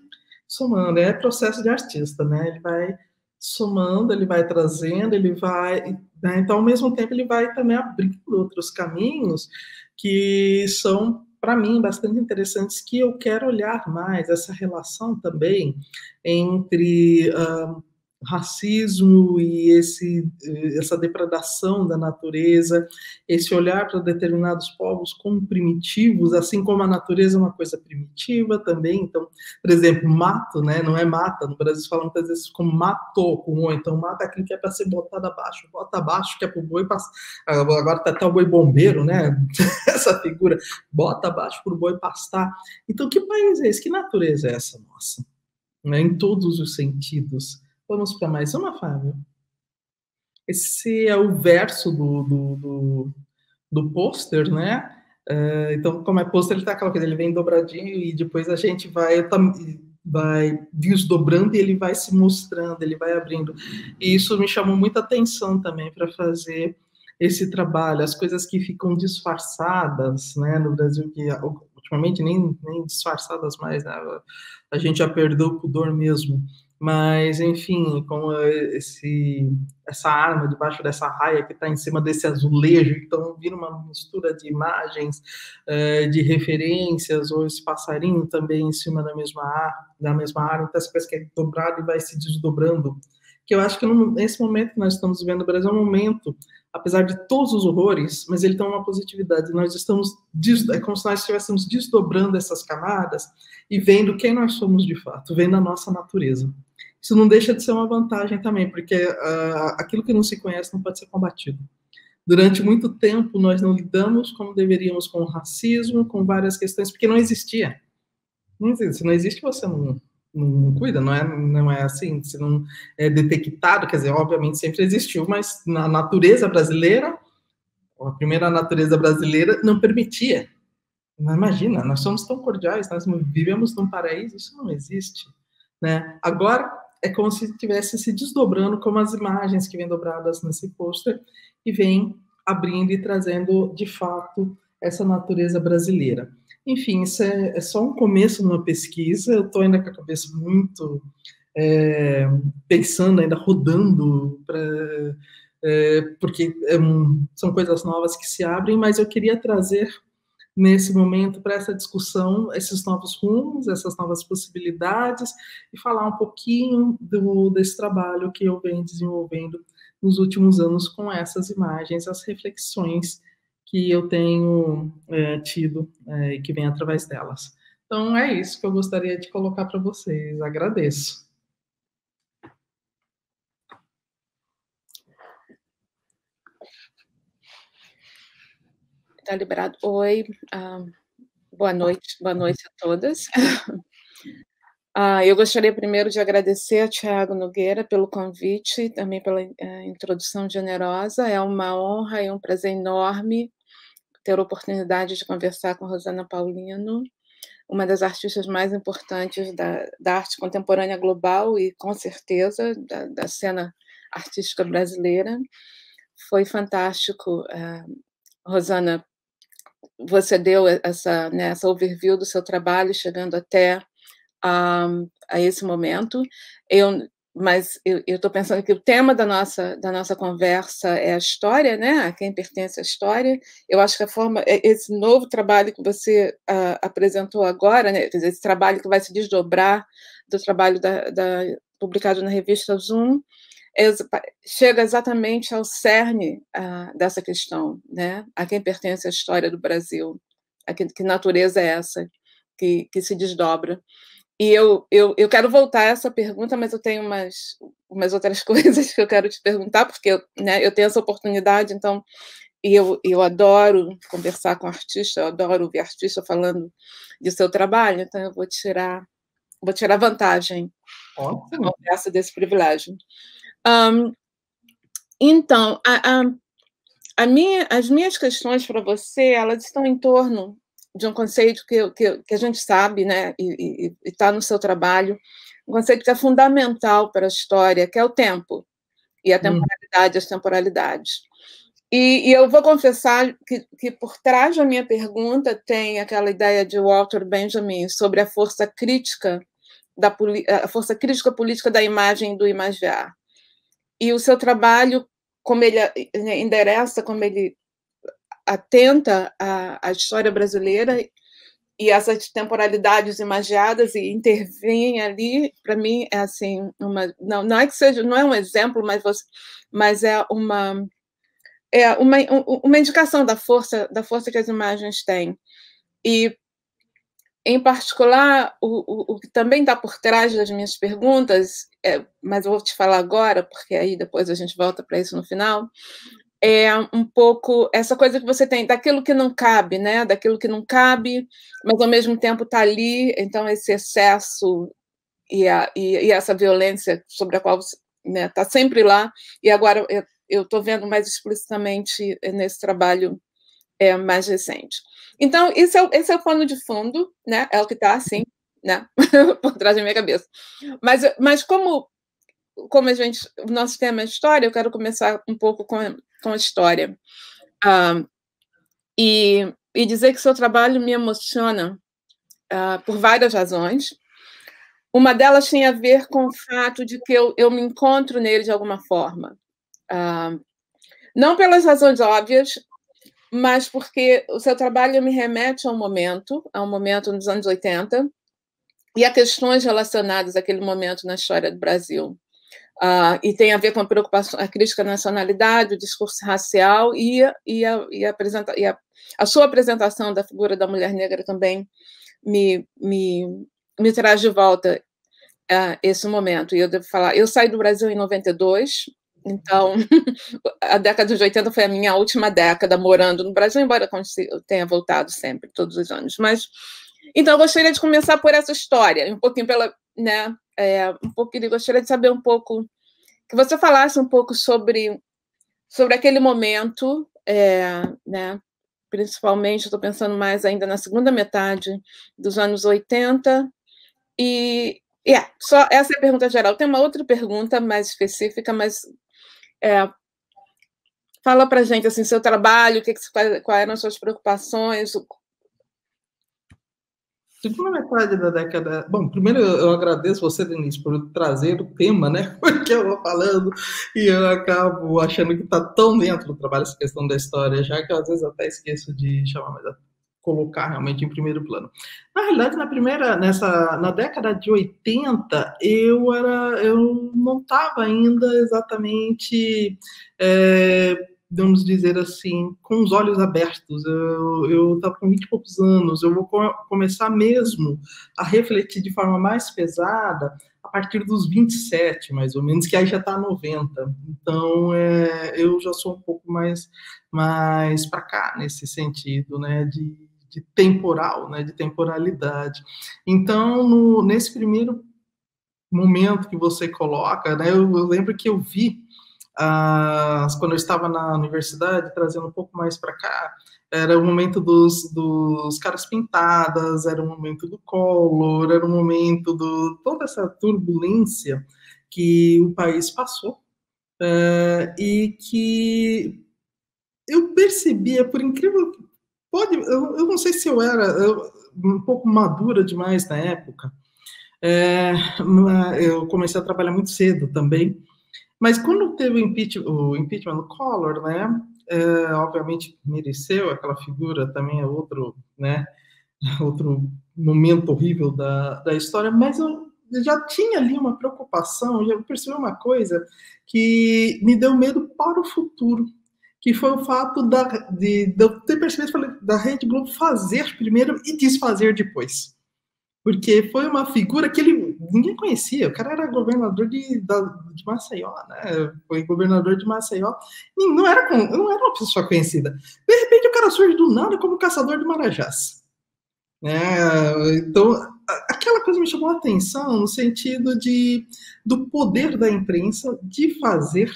somando, é processo de artista, né? Ele vai somando, ele vai trazendo, ele vai. Né? Então, ao mesmo tempo, ele vai também abrindo outros caminhos que são, para mim, bastante interessantes, que eu quero olhar mais, essa relação também entre. Uh, racismo e esse, essa depredação da natureza, esse olhar para determinados povos como primitivos, assim como a natureza é uma coisa primitiva também. Então, por exemplo, mato, né? Não é mata. No Brasil falam muitas vezes como matou, com o então mata é aquilo que é para ser botado abaixo, bota abaixo que é para o boi passar. Agora está até o boi bombeiro, né? essa figura, bota abaixo para o boi pastar. Então, que país é esse? Que natureza é essa nossa? Né? Em todos os sentidos. Vamos para mais uma, Fábio. Esse é o verso do, do, do, do pôster, né? Uh, então, como é pôster, ele tá aquela coisa, ele vem dobradinho e depois a gente vai, vai desdobrando e ele vai se mostrando, ele vai abrindo. E isso me chamou muita atenção também para fazer esse trabalho, as coisas que ficam disfarçadas, né, no Brasil, que ultimamente nem, nem disfarçadas mais, né? a gente já perdeu o pudor mesmo. Mas, enfim, com esse, essa arma debaixo dessa raia que está em cima desse azulejo, então vira uma mistura de imagens, uh, de referências, ou esse passarinho também em cima da mesma, da mesma arma, então essa coisa que é dobrada e vai se desdobrando. Que eu acho que nesse momento que nós estamos vivendo no Brasil é um momento, apesar de todos os horrores, mas ele tem uma positividade. Nós estamos, é como se nós estivéssemos desdobrando essas camadas e vendo quem nós somos de fato, vendo a nossa natureza isso não deixa de ser uma vantagem também, porque uh, aquilo que não se conhece não pode ser combatido. Durante muito tempo, nós não lidamos como deveríamos com o racismo, com várias questões, porque não existia. Não existe. Se não existe, você não, não cuida, não é, não é assim. Se não é detectado, quer dizer, obviamente sempre existiu, mas na natureza brasileira, a primeira natureza brasileira não permitia. Imagina, nós somos tão cordiais, nós vivemos num paraíso, isso não existe. Né? Agora, é como se estivesse se desdobrando, como as imagens que vêm dobradas nesse pôster, e vem abrindo e trazendo, de fato, essa natureza brasileira. Enfim, isso é, é só um começo de uma pesquisa, eu estou ainda com a cabeça muito é, pensando, ainda rodando, pra, é, porque é são coisas novas que se abrem, mas eu queria trazer nesse momento para essa discussão, esses novos rumos, essas novas possibilidades, e falar um pouquinho do, desse trabalho que eu venho desenvolvendo nos últimos anos com essas imagens, as reflexões que eu tenho é, tido é, e que vem através delas. Então, é isso que eu gostaria de colocar para vocês. Agradeço. Está liberado. Oi, boa noite, boa noite a todas. Uh, eu gostaria primeiro de agradecer a Tiago Nogueira pelo convite e também pela uh, introdução generosa. É uma honra e um prazer enorme ter a oportunidade de conversar com Rosana Paulino, uma das artistas mais importantes da, da arte contemporânea global e, com certeza, da, da cena artística brasileira. Foi fantástico, uh, Rosana, você deu essa, né, essa overview do seu trabalho, chegando até a, a esse momento. Eu, mas eu estou pensando que o tema da nossa, da nossa conversa é a história, né? A quem pertence a história. Eu acho que a forma, esse novo trabalho que você uh, apresentou agora, né? esse trabalho que vai se desdobrar do trabalho da, da publicado na revista Zoom, chega exatamente ao cerne uh, dessa questão, né? A quem pertence a história do Brasil? A que, que natureza é essa que, que se desdobra? E eu, eu, eu quero voltar a essa pergunta, mas eu tenho umas, umas outras coisas que eu quero te perguntar, porque eu, né, eu tenho essa oportunidade, então, e eu, eu adoro conversar com artista, eu adoro ouvir artista falando de seu trabalho, então eu vou tirar vou tirar vantagem Ótimo. desse privilégio. Um, então, a, a, a minha, as minhas questões para você, elas estão em torno de um conceito que, que, que a gente sabe, né, e está no seu trabalho, um conceito que é fundamental para a história, que é o tempo e a hum. temporalidade, hum. as temporalidades. E, e, eu vou confessar que, que, por trás da minha pergunta tem aquela ideia de Walter Benjamin sobre a força crítica da a força crítica política da imagem do imagiar. E o seu trabalho, como ele né, endereça, como ele atenta à, à história brasileira e essas temporalidades imagiadas e intervém ali, para mim é assim uma não, não é que seja não é um exemplo, mas você, mas é uma é uma, uma indicação da força da força que as imagens têm. E, em particular, o, o, o que também está por trás das minhas perguntas, é, mas eu vou te falar agora, porque aí depois a gente volta para isso no final, é um pouco essa coisa que você tem daquilo que não cabe, né? Daquilo que não cabe, mas ao mesmo tempo está ali, então esse excesso e, a, e, e, essa violência sobre a qual está né, tá sempre lá, e agora eu estou vendo mais explicitamente nesse trabalho é, mais recente. Então, esse é, esse é o pano de fundo, né? É o que está assim, né? Por trás da minha cabeça. Mas, mas como, como a gente, o nosso tema é história, eu quero começar um pouco com, com a história. Ah, e, e dizer que seu trabalho me emociona uh, por várias razões. Uma delas tem a ver com o fato de que eu, eu me encontro nele de alguma forma. Não pelas razões óbvias, mas porque o seu trabalho me remete a um momento, a um momento nos anos 80, e a questões relacionadas àquele momento na história do Brasil. Uh, e tem a ver com a preocupação, a crítica à nacionalidade, o discurso racial e, e, a, e, a, e a, a, sua apresentação da figura da mulher negra também me, me, me traz de volta uh, esse momento. E eu devo falar, eu saí do Brasil em 92, então, a década de 80 foi a minha última década morando no Brasil, embora eu tenha voltado sempre, todos os anos. Mas, então, eu gostaria de começar por essa história, um pouquinho pela, né, é, um pouquinho, gostaria de saber um pouco, que você falasse um pouco sobre, sobre aquele momento, é, né, principalmente, estou pensando mais ainda na segunda metade dos anos 80, e, Yeah, só essa é a pergunta geral. Tem uma outra pergunta mais específica, mas é, fala para gente assim, seu trabalho, o que, que quais eram as suas preocupações. Segunda metade da década. Bom, primeiro eu agradeço você, Denise, por trazer o tema, né? Porque eu vou falando e eu acabo achando que está tão dentro do trabalho essa questão da história, já que eu, às vezes até esqueço de chamar mais colocar realmente em primeiro plano. Na realidade, na primeira, nessa, na década de 80, eu era, eu não estava ainda exatamente, é, vamos dizer assim, com os olhos abertos. Eu estava com 20 e poucos anos, eu vou começar mesmo a refletir de forma mais pesada a partir dos 27, mais ou menos, que aí já está 90. Então, é, eu já sou um pouco mais, mais para cá, nesse sentido, né, de de temporal, né, de temporalidade. Então, no, nesse primeiro momento que você coloca, né, eu, eu lembro que eu vi ah, quando eu estava na universidade, trazendo um pouco mais para cá, era o momento dos, dos caras pintadas, era o momento do Collor, era o momento de toda essa turbulência que o país passou é, e que eu percebia, por incrível Pode, eu, eu não sei se eu era eu, um pouco madura demais na época. É, eu comecei a trabalhar muito cedo também. Mas quando teve o impeachment, o impeachment do Collor, né, é, obviamente mereceu aquela figura também é outro, né, outro momento horrível da, da história, mas eu já tinha ali uma preocupação, já percebi uma coisa que me deu medo para o futuro, que foi o fato da, de, de eu ter percebido da Rede Globo fazer primeiro e desfazer depois. Porque foi uma figura que ele ninguém conhecia. O cara era governador de, da, de Maceió, né? Foi governador de Maceió. E não era, não era uma pessoa conhecida. De repente o cara surge do nada como caçador de marajás. É, então, aquela coisa me chamou a atenção no sentido de, do poder da imprensa de fazer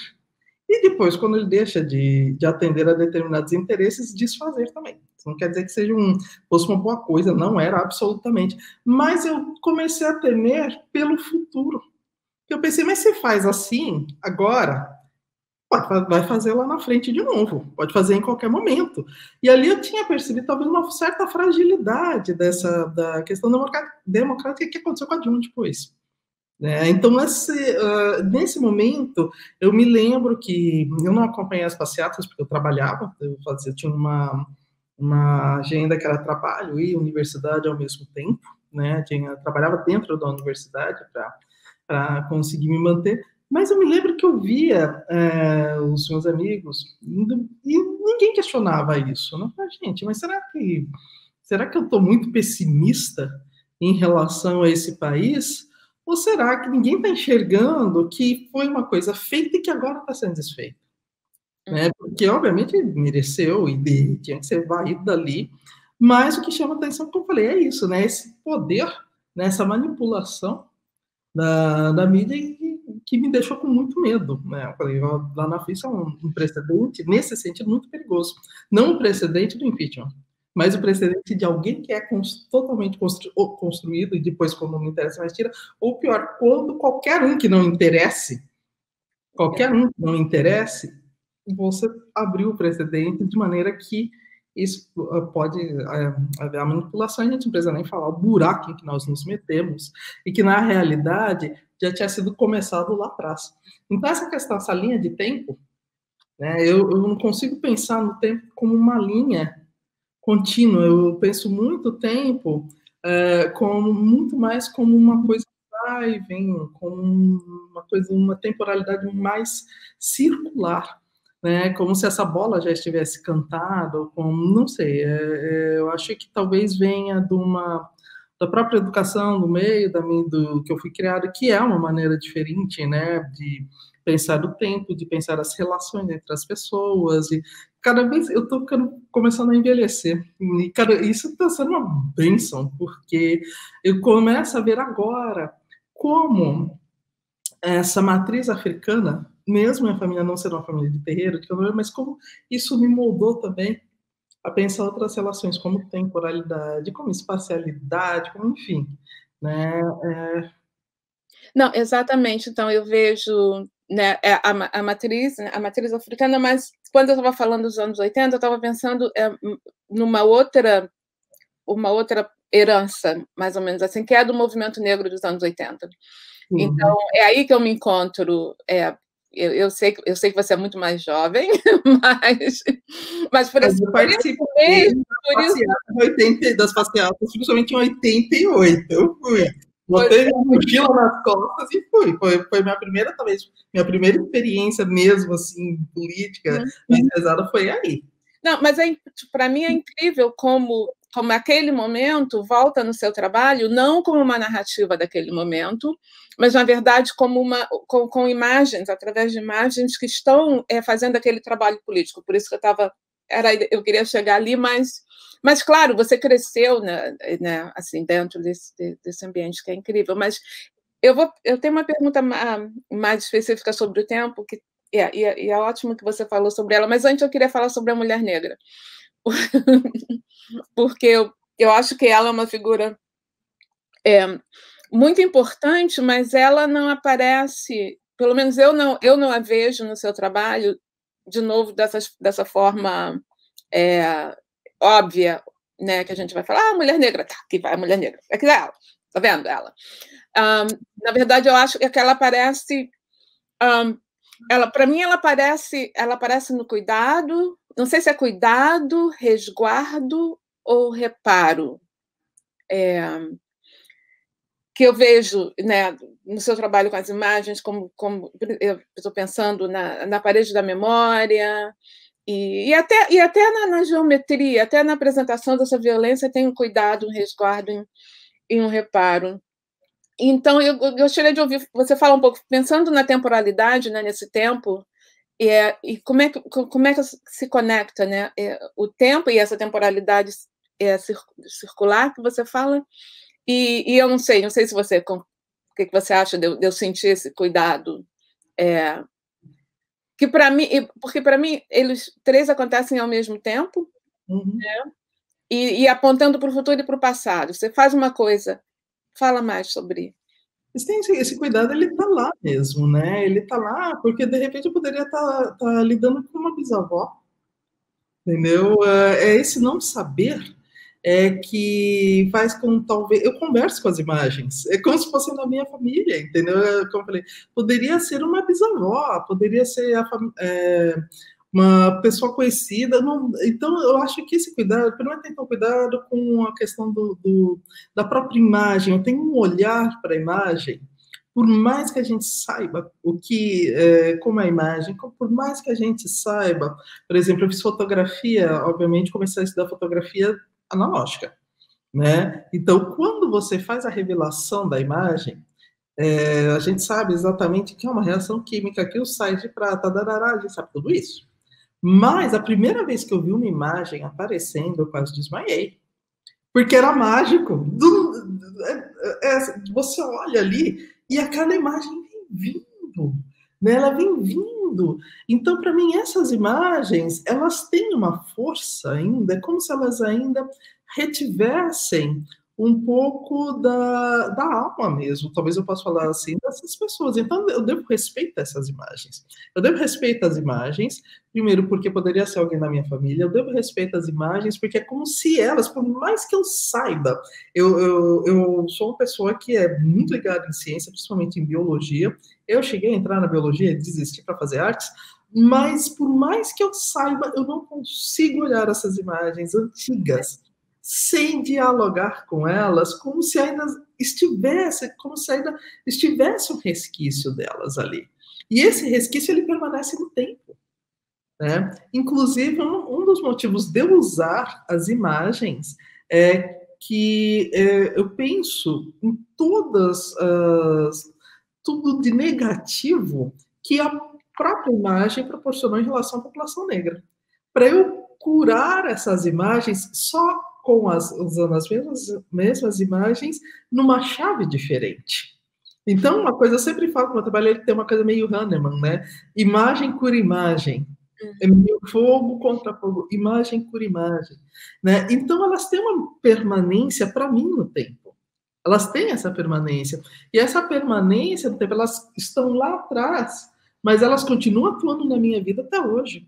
e depois, quando ele deixa de, de atender a determinados interesses, desfazer também. Isso não quer dizer que seja um, fosse uma boa coisa, não era absolutamente. Mas eu comecei a temer pelo futuro. Eu pensei, mas você faz assim, agora, vai fazer lá na frente de novo, pode fazer em qualquer momento. E ali eu tinha percebido talvez uma certa fragilidade dessa da questão democrática que aconteceu com a Dilma depois. Né? Então, esse, uh, nesse momento, eu me lembro que eu não acompanhei as passeatas, porque eu trabalhava, eu fazia, tinha uma, uma agenda que era trabalho e universidade ao mesmo tempo, né? Tinha, trabalhava dentro da universidade para conseguir me manter, mas eu me lembro que eu via é, os meus amigos indo, e ninguém questionava isso. Não né? gente, mas será que será que eu estou muito pessimista em relação a esse país? Ou será que ninguém está enxergando que foi uma coisa feita e que agora está sendo desfeita? Né? Uhum. Porque, obviamente, mereceu e tinha que ser varrido dali. Mas o que chama atenção, como eu falei, é isso, né? Esse poder, né? essa manipulação da, da mídia que me deixou com muito medo. Né? Eu falei, lá na FIS é um, um precedente, nesse sentido, muito perigoso. Não um precedente do impeachment, mas o precedente de alguém que é totalmente constru construído e depois, quando não interessa mais, tira, ou pior, quando qualquer um que não interesse, qualquer um que não interesse, você abriu o precedente de maneira que isso ah, pode ah, haver a manipulação, a gente não precisa nem falar o buraco em que nós nos metemos, e que na realidade já tinha sido começado lá atrás. Então, essa questão, essa linha de tempo, né, eu, eu não consigo pensar no tempo como uma linha contínua. Eu penso muito tempo é, como muito mais como uma coisa que vai e vem, como uma coisa, uma temporalidade mais circular, né? Como se essa bola já estivesse cantada, ou como não sei. É, é, eu acho que talvez venha de uma da própria educação do meio da do que eu fui criado, que é uma maneira diferente, né, de pensar o tempo, de pensar as relações entre as pessoas. E cada vez eu estou começando a envelhecer. E cara, isso está sendo uma benção, porque eu começo a ver agora como essa matriz africana, mesmo minha família não ser uma família de terreiro, mas como isso me moldou também a pensar outras relações, como temporalidade, como espacialidade, como enfim, né? É... Não, exatamente. Então eu vejo né, é, a, a, matriz, a matriz africana, mas quando eu estava falando dos anos 80, eu estava pensando é, numa outra, uma outra herança, mais ou menos assim, que é do movimento negro dos anos 80. Uhum. Então, é aí que eu me encontro. É, eu, eu, sei, eu sei que você é muito mais jovem, mas, mas por mesmo, por isso, 80, das passeatas, principalmente em 88, eu fui. Botei minha mochila nas costas e fui. Foi, foi minha primeira, talvez, minha primeira experiência mesmo, assim, política, uhum. pesada foi aí. Não, mas é, para mim é incrível como, como aquele momento volta no seu trabalho, não como uma narrativa daquele momento, mas, na verdade, como uma, com, com imagens, através de imagens que estão é, fazendo aquele trabalho político. Por isso que eu estava era eu queria chegar ali, mas mas claro, você cresceu, né, né assim, dentro desse, desse ambiente que é incrível. Mas eu vou, eu tenho uma pergunta mais específica sobre o tempo que é, e é, é ótimo que você falou sobre ela. Mas antes eu queria falar sobre a mulher negra, porque eu, eu acho que ela é uma figura é, muito importante, mas ela não aparece, pelo menos eu não, eu não a vejo no seu trabalho de novo dessa, dessa forma é, óbvia, né, que a gente vai falar, ah, mulher negra, tá, aqui vai a mulher negra, aqui vai ela, tá vendo ela? Um, na verdade, eu acho que ela aparece, um, ela, para mim, ela aparece, ela aparece no cuidado, não sei se é cuidado, resguardo ou reparo. É, que eu vejo né, no seu trabalho com as imagens, como, como eu estou pensando na, na parede da memória, e, e, até, e até na, na, geometria, até na apresentação dessa violência, tem um cuidado, um resguardo e, um reparo. Então, eu, eu gostaria de ouvir você falar um pouco, pensando na temporalidade, né, nesse tempo, e, é, e como, é que, como é que se conecta né, é, o tempo e essa temporalidade é, circular que você fala, E, e, eu não sei, não sei se você, o que, que você acha de eu, de eu sentir esse cuidado. É, que para mim, porque para mim eles três acontecem ao mesmo tempo, uhum. né? e, e, apontando para o futuro e para o passado. Você faz uma coisa, fala mais sobre. Esse, esse cuidado ele está lá mesmo, né? Ele está lá porque de repente eu poderia estar tá, tá lidando com uma bisavó, entendeu? É, é esse não saber é que faz com talvez eu converso com as imagens, é como se fosse na minha família, entendeu? É, como eu falei, poderia ser uma bisavó, poderia ser a, é, uma pessoa conhecida, não, então eu acho que esse cuidado, primeiro tem que ter cuidado com a questão do, do, da própria imagem, eu tenho um olhar para a imagem, por mais que a gente saiba o que, é, como é a imagem, por mais que a gente saiba, por exemplo, eu fiz fotografia, obviamente comecei a estudar fotografia analógica, né? Então, quando você faz a revelação da imagem, é, a gente sabe exatamente que é uma reação química que o sai de prata, darará, a gente sabe tudo isso. Mas a primeira vez que eu vi uma imagem aparecendo, eu quase desmaiei. Porque era mágico. Do, é, é, você olha ali e aquela imagem vem vindo. Né? Ela vem vindo. Então, para mim, essas imagens, elas têm uma força ainda, é como se elas ainda retivessem um pouco da, da alma mesmo, talvez eu possa falar assim, dessas pessoas. Então, eu devo respeitar essas imagens. Eu devo respeitar as imagens, primeiro, porque poderia ser alguém da minha família, eu devo respeitar as imagens, porque é como se elas, por mais que eu saiba, eu, eu, eu sou uma pessoa que é muito ligada em ciência, principalmente em biologia, eu cheguei a entrar na biologia e desisti para fazer artes, mas por mais que eu saiba, eu não consigo olhar essas imagens antigas sem dialogar com elas, como se ainda estivesse, como se ainda estivesse um resquício delas ali. E esse resquício ele permanece no tempo. Né? Inclusive, um, um dos motivos de eu usar as imagens é que é, eu penso em todas as tudo de negativo que a própria imagem proporcionou em relação à população negra. Para eu curar essas imagens só com as, usando as mesmas, mesmas imagens numa chave diferente. Então, uma coisa eu sempre falo que o meu trabalho ele tem uma coisa meio Hahnemann, né? Imagem cura imagem. Uhum. É meio fogo contra fogo, imagem cura imagem. Né? Então, elas têm uma permanência para mim no tempo. Elas têm essa permanência. E essa permanência no tempo, elas estão lá atrás, mas elas continuam atuando na minha vida até hoje.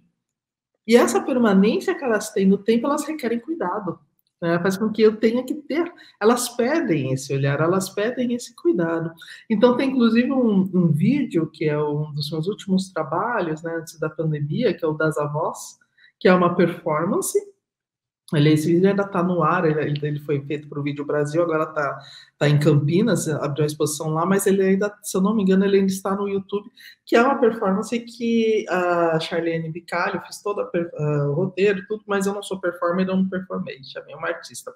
E essa permanência que elas têm no tempo, elas requerem cuidado. Né? Faz com que eu tenha que ter. Elas pedem esse olhar, elas pedem esse cuidado. Então, tem inclusive um, um vídeo que é um dos meus últimos trabalhos, né, antes da pandemia, que é o das avós, que é uma performance ele, esse vídeo ainda está no ar, ele, ele foi feito para o Vídeo Brasil, agora está tá em Campinas, abriu uma exposição lá, mas ele ainda, se eu não me engano, ele ainda está no YouTube, que é uma performance que a Charlene Bicalho fez todo o roteiro tudo, mas eu não sou performer, eu não performei, chamei uma artista.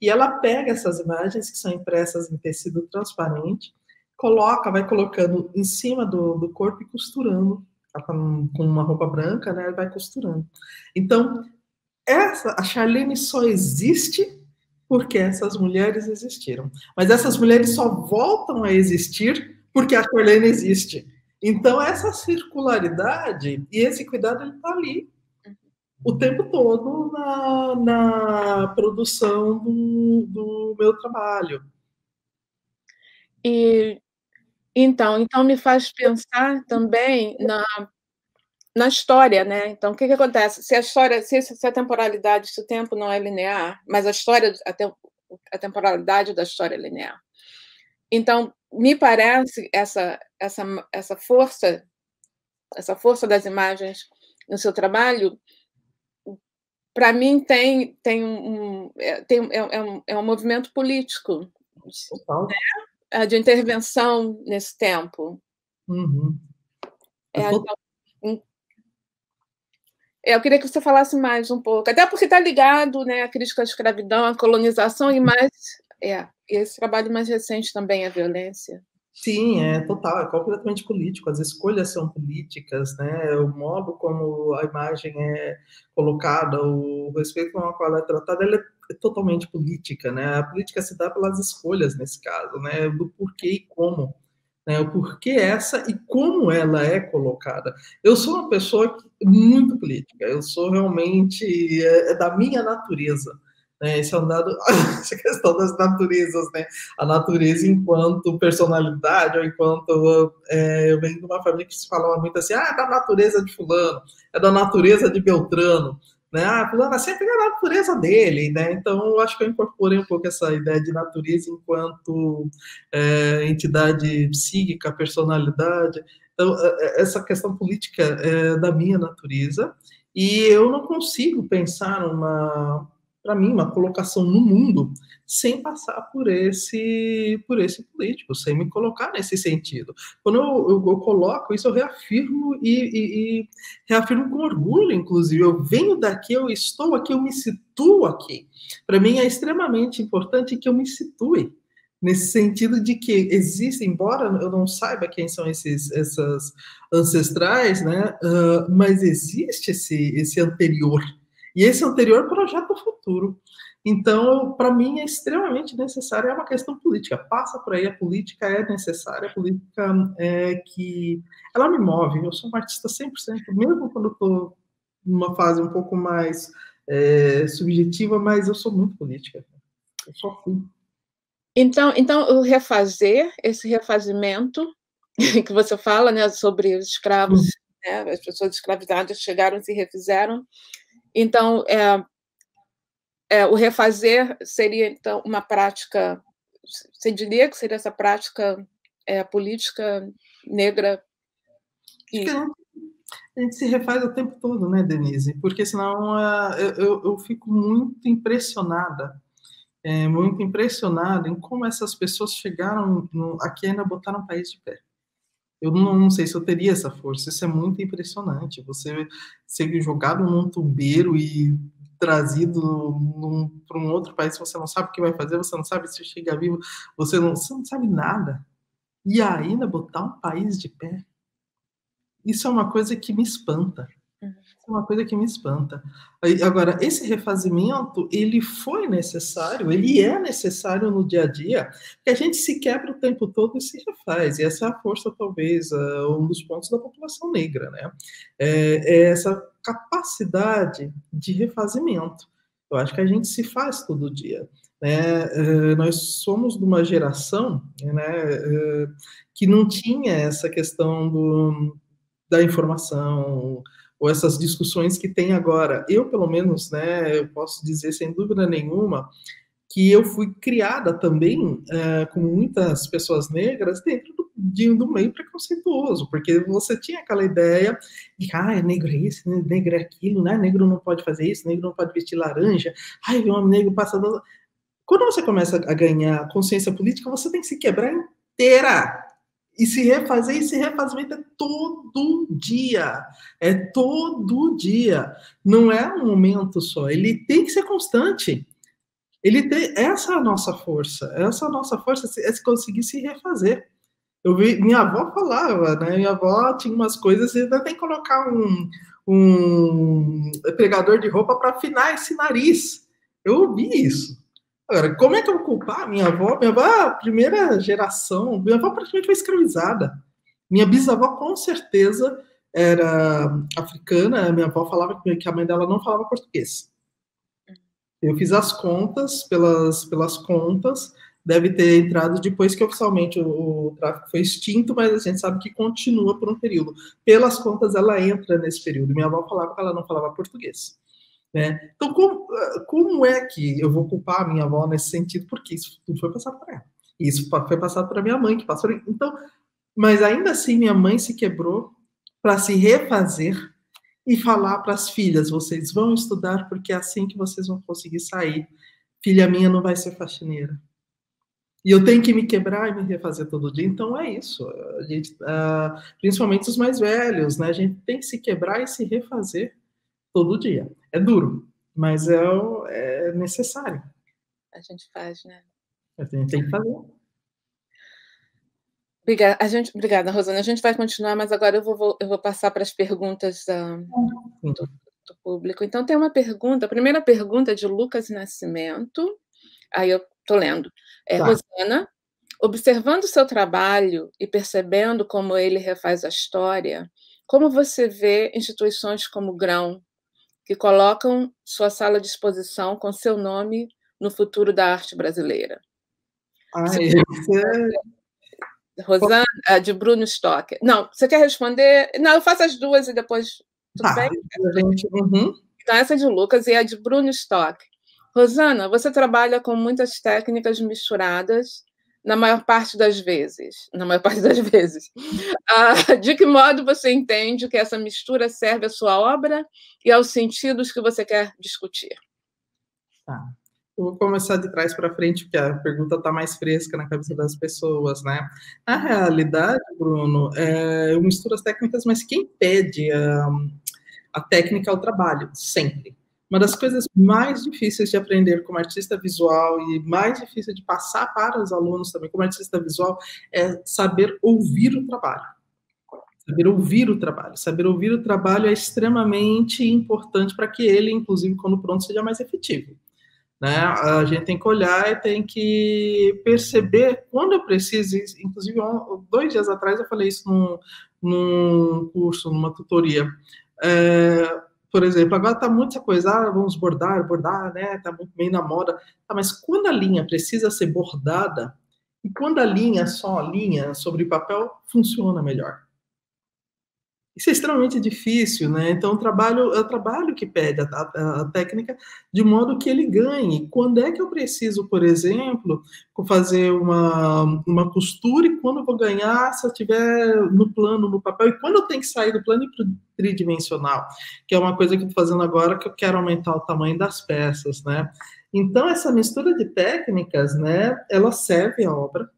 E ela pega essas imagens que são impressas em tecido transparente, coloca, vai colocando em cima do, do corpo e costurando, tá com uma roupa branca, né, vai costurando. Então, essa, a Charlene só existe porque essas mulheres existiram. Mas essas mulheres só voltam a existir porque a Charlene existe. Então, essa circularidade e esse cuidado está ali o tempo todo na, na produção do, do meu trabalho. E então, então me faz pensar também na na história, né? Então, o que, que acontece? Se a história, se, se a temporalidade, se o tempo não é linear, mas a história, a, te, a temporalidade da história é linear. Então, me parece essa essa essa força, essa força das imagens no seu trabalho, para mim tem tem um, é, tem é, é, um, é um movimento político né? de intervenção nesse tempo. Uhum. É, então, é, eu queria que você falasse mais um pouco, até porque está ligado né, à crítica à escravidão, à colonização e mais. É, esse trabalho mais recente também, a violência. Sim, é total, é completamente político. As escolhas são políticas, né? O modo como a imagem é colocada, o respeito com o qual ela é tratada, ela é totalmente política, né? A política se dá pelas escolhas nesse caso, né? Do porquê e como, né? O porquê essa e como ela é colocada. Eu sou uma pessoa muito política. Eu sou realmente é, é da minha natureza. Né? Esse é um dado, essa questão das naturezas, né? A natureza enquanto personalidade, ou enquanto. É, eu venho de uma família que se falava muito assim: ah, é da natureza de Fulano, é da natureza de Beltrano. Né? Ah, Fulano é sempre da natureza dele, né? Então, eu acho que eu incorporei um pouco essa ideia de natureza enquanto é, entidade psíquica, personalidade. Então, é, é, essa questão política é da minha natureza, e eu não consigo pensar numa para mim, uma colocação no mundo sem passar por esse por esse político, sem me colocar nesse sentido. Quando eu, eu, eu coloco isso, eu reafirmo e, e, e, reafirmo com orgulho, inclusive. Eu venho daqui, eu estou aqui, eu me situo aqui. Para mim é extremamente importante que eu me situe nesse sentido de que existe, embora eu não saiba quem são esses essas ancestrais, né? Uh, mas existe esse esse anterior e esse anterior projeto futuro. Então, para mim, é extremamente necessário, é uma questão política. Passa por aí, a política é necessária, a política é que. Ela me move. Eu sou um artista 100%, mesmo quando estou numa fase um pouco mais é, subjetiva, mas eu sou muito política. Eu sou assim. Então, então, o refazer, esse refazimento que você fala né, sobre os escravos, uhum. né, as pessoas escravizadas chegaram, se refizeram, então, é, é, o refazer seria, então, uma prática, você diria que seria essa prática é, política negra? Que... A gente se refaz o tempo todo, né, Denise? Porque senão uh, eu, eu, fico muito impressionada, é, muito impressionada em como essas pessoas chegaram no, aqui ainda botaram o país de pé. Eu não, não, sei se eu teria essa força. Isso é muito impressionante. Você ser jogado num tumbeiro e trazido para um outro país, você não sabe o que vai fazer, você não sabe se chega vivo, você não, você não sabe nada. E ainda botar um país de pé. Isso é uma coisa que me espanta é uma coisa que me espanta. Agora, esse refazimento, ele foi necessário, ele é necessário no dia a dia, que a gente se quebra o tempo todo e se refaz. E essa é a força, talvez, é um dos pontos da população negra, né? É, é essa capacidade de refazimento. Eu acho que a gente se faz todo dia. Né? É, nós somos de uma geração né, que não tinha essa questão do, da informação, ou essas discussões que tem agora. Eu, pelo menos, né, eu posso dizer sem dúvida nenhuma que eu fui criada também uh, com muitas pessoas negras dentro do, de, do meio preconceituoso, porque você tinha aquela ideia de que, ah, é negro é isso, né, negro é aquilo, né, negro não pode fazer isso, negro não pode vestir laranja, ai, o homem negro passa... Quando você começa a ganhar consciência política, você tem que se quebrar inteira, e se refazer, esse refazimento é todo dia. É todo dia. Não é um momento só. Ele tem que ser constante. Ele tem, essa é a nossa força. Essa é a nossa força é se conseguir se refazer. Eu vi, minha avó falava, né? Minha avó tinha umas coisas, e ainda tem que colocar um, um pregador de roupa para afinar esse nariz. Eu ouvi isso. Agora, como é que eu vou culpar minha avó? Minha avó, a primeira geração, minha avó praticamente foi escravizada. Minha bisavó, com certeza, era africana. Minha avó falava que a mãe dela não falava português. Eu fiz as contas, pelas, pelas contas, deve ter entrado depois que oficialmente o, o, tráfico foi extinto, mas a gente sabe que continua por um período. Pelas contas, ela entra nesse período. Minha avó falava que ela não falava português. Né? Então, como, como é que eu vou culpar a minha avó nesse sentido? Porque isso tudo foi passado para ela. Isso foi passado para minha mãe, que passou. Então, mas ainda assim, minha mãe se quebrou para se refazer e falar para as filhas: vocês vão estudar porque é assim que vocês vão conseguir sair. Filha minha não vai ser faxineira. E eu tenho que me quebrar e me refazer todo dia. Então é isso. Gente, uh, principalmente os mais velhos, né? A gente tem que se quebrar e se refazer todo dia. É duro, mas é, é necessário. A gente faz, né? A gente tem que fazer. Obrigada, a gente, obrigada, Rosana. A gente vai continuar, mas agora eu vou, eu vou passar para as perguntas do, do, público. Então, tem uma pergunta, a primeira pergunta é de Lucas Nascimento, aí eu estou lendo. É, tá. Rosana, observando o seu trabalho e percebendo como ele refaz a história, como você vê instituições como o Grão, que colocam sua sala de exposição com seu nome no futuro da arte brasileira? Ai, você... Rosana, é, de Bruno Stocker. Não, você quer responder? Não, eu faço as duas e depois. Tudo tá, bem? Uhum. Então, essa é de Lucas e a de Bruno Stock. Rosana, você trabalha com muitas técnicas misturadas na maior parte das vezes. Na maior parte das vezes. Ah, de que modo você entende que essa mistura serve à sua obra e aos sentidos que você quer discutir? Tá. Eu vou começar de trás para frente, porque a pergunta está mais fresca na cabeça das pessoas, né? A realidade, Bruno, é, eu misturo as técnicas, mas quem pede a, a técnica é o trabalho, sempre. Uma das coisas mais difíceis de aprender como artista visual e mais difícil de passar para os alunos também como artista visual é saber ouvir o trabalho. Saber ouvir o trabalho. Saber ouvir o trabalho é extremamente importante para que ele, inclusive, quando pronto, seja mais efetivo. Né? A gente tem que olhar e tem que perceber quando eu preciso. Inclusive, dois dias atrás eu falei isso num, num curso, numa tutoria. É, por exemplo, agora está muita coisa, ah, vamos bordar, bordar, né? Está muito bem na moda. Tá, mas quando a linha precisa ser bordada, e quando a linha, só a linha sobre papel, funciona melhor. Isso é extremamente difícil, né? Então, o trabalho é o trabalho que pede a, a, a, técnica de modo que ele ganhe. Quando é que eu preciso, por exemplo, fazer uma, uma costura e quando eu vou ganhar se eu estiver no plano, no papel, e quando eu tenho que sair do plano e tridimensional, que é uma coisa que eu estou fazendo agora que eu quero aumentar o tamanho das peças, né? Então, essa mistura de técnicas, né, ela serve à obra,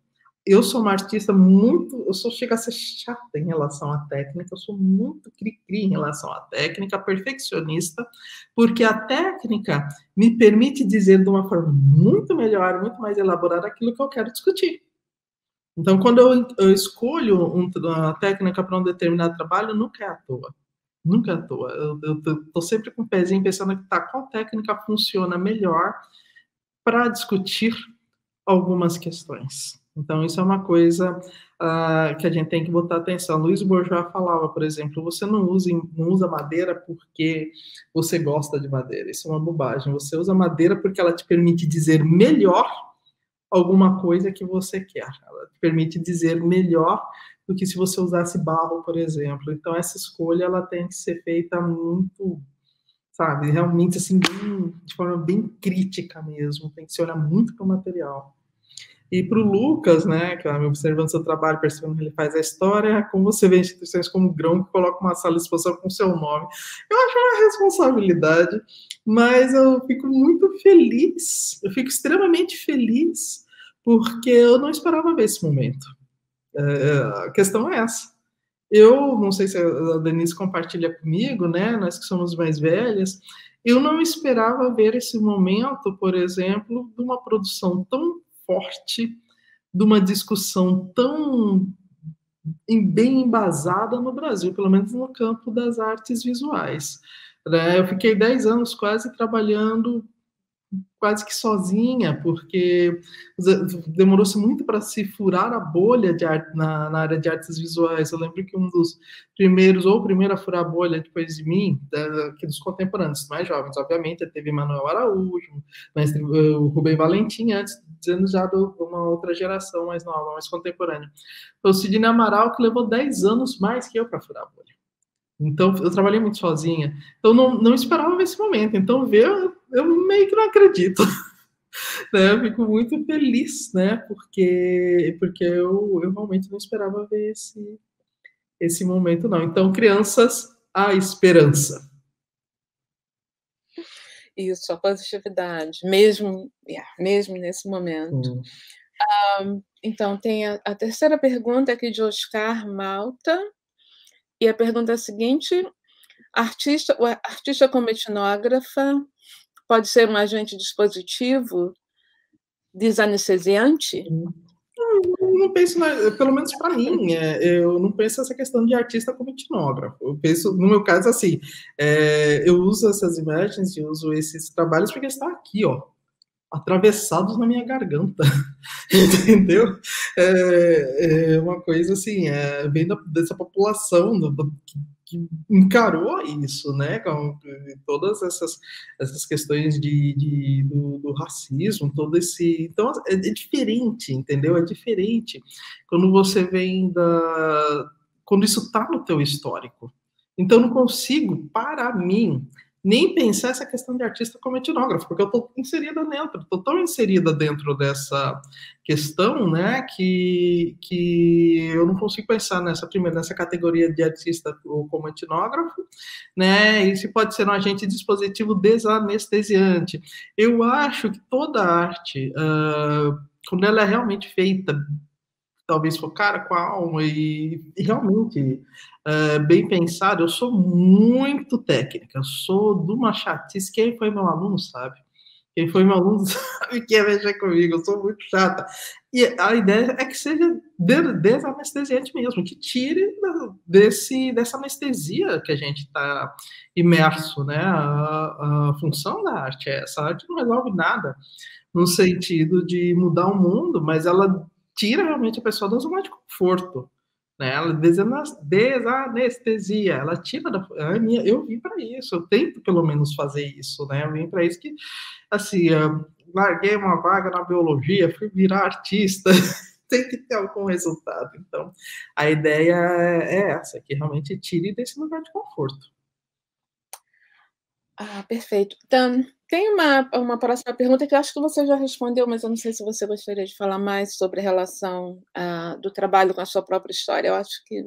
eu sou uma artista muito, eu sou chega a ser chata em relação à técnica, eu sou muito cri-cri em relação à técnica, perfeccionista, porque a técnica me permite dizer de uma forma muito melhor, muito mais elaborada aquilo que eu quero discutir. Então, quando eu, eu escolho um, uma técnica para um determinado trabalho, nunca é à toa. Nunca à toa. Eu estou sempre com o pezinho pensando que tá, qual técnica funciona melhor para discutir algumas questões. Então, isso é uma coisa uh, que a gente tem que botar atenção. Luiz Bourgeois falava, por exemplo, você não usa, não usa madeira porque você gosta de madeira. Isso é uma bobagem. Você usa madeira porque ela te permite dizer melhor alguma coisa que você quer. Ela te permite dizer melhor do que se você usasse barro, por exemplo. Então, essa escolha ela tem que ser feita muito sabe, realmente assim, bem, de forma bem crítica mesmo, tem que se olhar muito para o material. E para o Lucas, né, que é observando seu trabalho, percebendo que ele faz a história, como você vê instituições como o Grão, que coloca uma sala de exposição com seu nome. Eu acho uma responsabilidade, mas eu fico muito feliz, eu fico extremamente feliz, porque eu não esperava ver esse momento. É, a questão é essa. Eu, não sei se a Denise compartilha comigo, né, nós que somos mais velhas, eu não esperava ver esse momento, por exemplo, de uma produção tão forte de uma discussão tão bem embasada no Brasil, pelo menos no campo das artes visuais. Né? Eu fiquei 10 anos quase trabalhando quase que sozinha, porque demorou-se muito para se furar a bolha de arte, na, na, área de artes visuais. Eu lembro que um dos primeiros, ou o primeiro a furar a bolha depois de mim, da, que dos contemporâneos mais jovens, obviamente, teve Manuel Araújo, mas o Rubem Valentim, antes, dizendo já de uma outra geração mais nova, mais contemporânea. Foi o Sidney Amaral, que levou 10 anos mais que eu para furar a bolha. Então, eu trabalhei muito sozinha. Então, não, não esperava esse momento. Então, ver eu meio que não acredito. né? Eu fico muito feliz, né? Porque, porque eu, eu realmente não esperava ver esse, esse momento, não. Então, crianças, a esperança. Isso, a positividade, mesmo, yeah, mesmo nesse momento. Hum. Um, então, tem a, a, terceira pergunta aqui de Oscar Malta, e a pergunta é a seguinte: artista, artista como etnógrafa pode ser um agente dispositivo desanestesiante? Não, não penso, pelo menos para mim, é, eu não penso essa questão de artista como etnógrafo. Eu penso, no meu caso, assim, é, eu uso essas imagens e uso esses trabalhos porque está aqui, ó, atravessados na minha garganta, entendeu? É, é, uma coisa assim, é, vem da, dessa população do, do, que, encarou isso, né? Com todas essas, essas questões de, de do, do, racismo, todo esse. Então, é, é, diferente, entendeu? É diferente quando você vem da. Quando isso está no teu histórico. Então, não consigo, para mim, nem pensar essa questão de artista como etnógrafo, porque eu estou inserida dentro, estou tão inserida dentro dessa questão, né, que, que eu não consigo pensar nessa primeira, nessa categoria de artista como etnógrafo, né, e se pode ser um agente dispositivo desanestesiante. Eu acho que toda arte, uh, quando ela é realmente feita talvez focar com a alma e, e realmente uh, bem pensado. Eu sou muito técnica, eu sou de uma chatice. Quem foi meu aluno sabe. Quem foi meu aluno sabe que é mexer comigo, eu sou muito chata. E a ideia é que seja desanestesiante mesmo, que tire desse, dessa anestesia que a gente está imerso, né? A, a função da arte é essa. A arte não resolve nada no sentido de mudar o mundo, mas ela tira realmente a pessoa da zona de conforto. Né? Ela desanestesia, ela tira da. Eu vim para isso, eu tento pelo menos fazer isso, né? Eu vim para isso que, assim, larguei uma vaga na biologia, fui virar artista, tem que ter algum resultado. Então, a ideia é essa, que realmente tire desse lugar de conforto. Ah, perfeito. Então, tem uma, uma próxima pergunta que eu acho que você já respondeu, mas eu não sei se você gostaria de falar mais sobre a relação uh, do trabalho com a sua própria história. Eu acho que.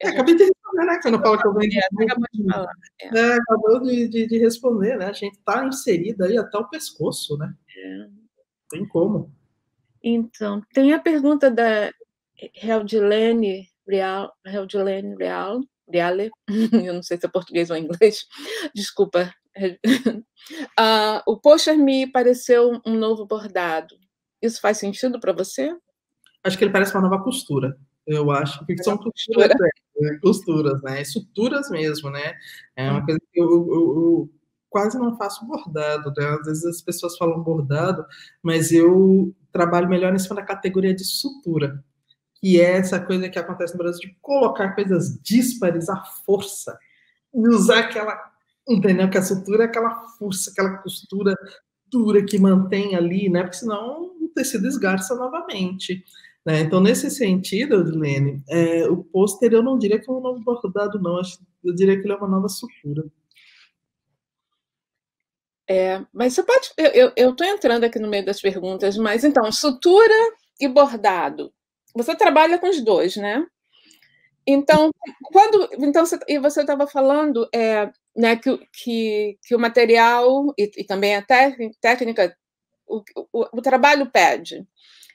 É, acabei de responder, né? Quando eu falo que eu venho. É, acabou de falar. É. É, acabou de, de, de, responder, né? A gente está inserida aí até o pescoço, né? É. Tem como. Então, tem a pergunta da Heldilene Real, Heldilene Real, Reale, eu não sei se é português ou inglês, desculpa, uh, o pôster me pareceu um novo bordado. Isso faz sentido para você? Acho que ele parece uma nova costura. Eu acho que são costuras, né? costuras, né? Suturas mesmo, né? É uma hum. coisa que eu, eu, eu quase não faço bordado, né? Às vezes as pessoas falam bordado, mas eu trabalho melhor em cima da categoria de sutura, que é essa coisa que acontece no Brasil de colocar coisas díspares à força e usar aquela Entendeu? Que a sutura é aquela força, aquela costura dura que mantém ali, né? Porque senão o tecido esgarça novamente. Né? Então, nesse sentido, Odilene, é, o pôster eu não diria que é um novo bordado, não. Eu diria que ele é uma nova sutura. É, mas você pode. Eu estou entrando aqui no meio das perguntas, mas então, sutura e bordado. Você trabalha com os dois, né? Então, quando. Então, você, e você estava falando é, né, que, que, que o material e, e também a técnica, o, o, o trabalho pede.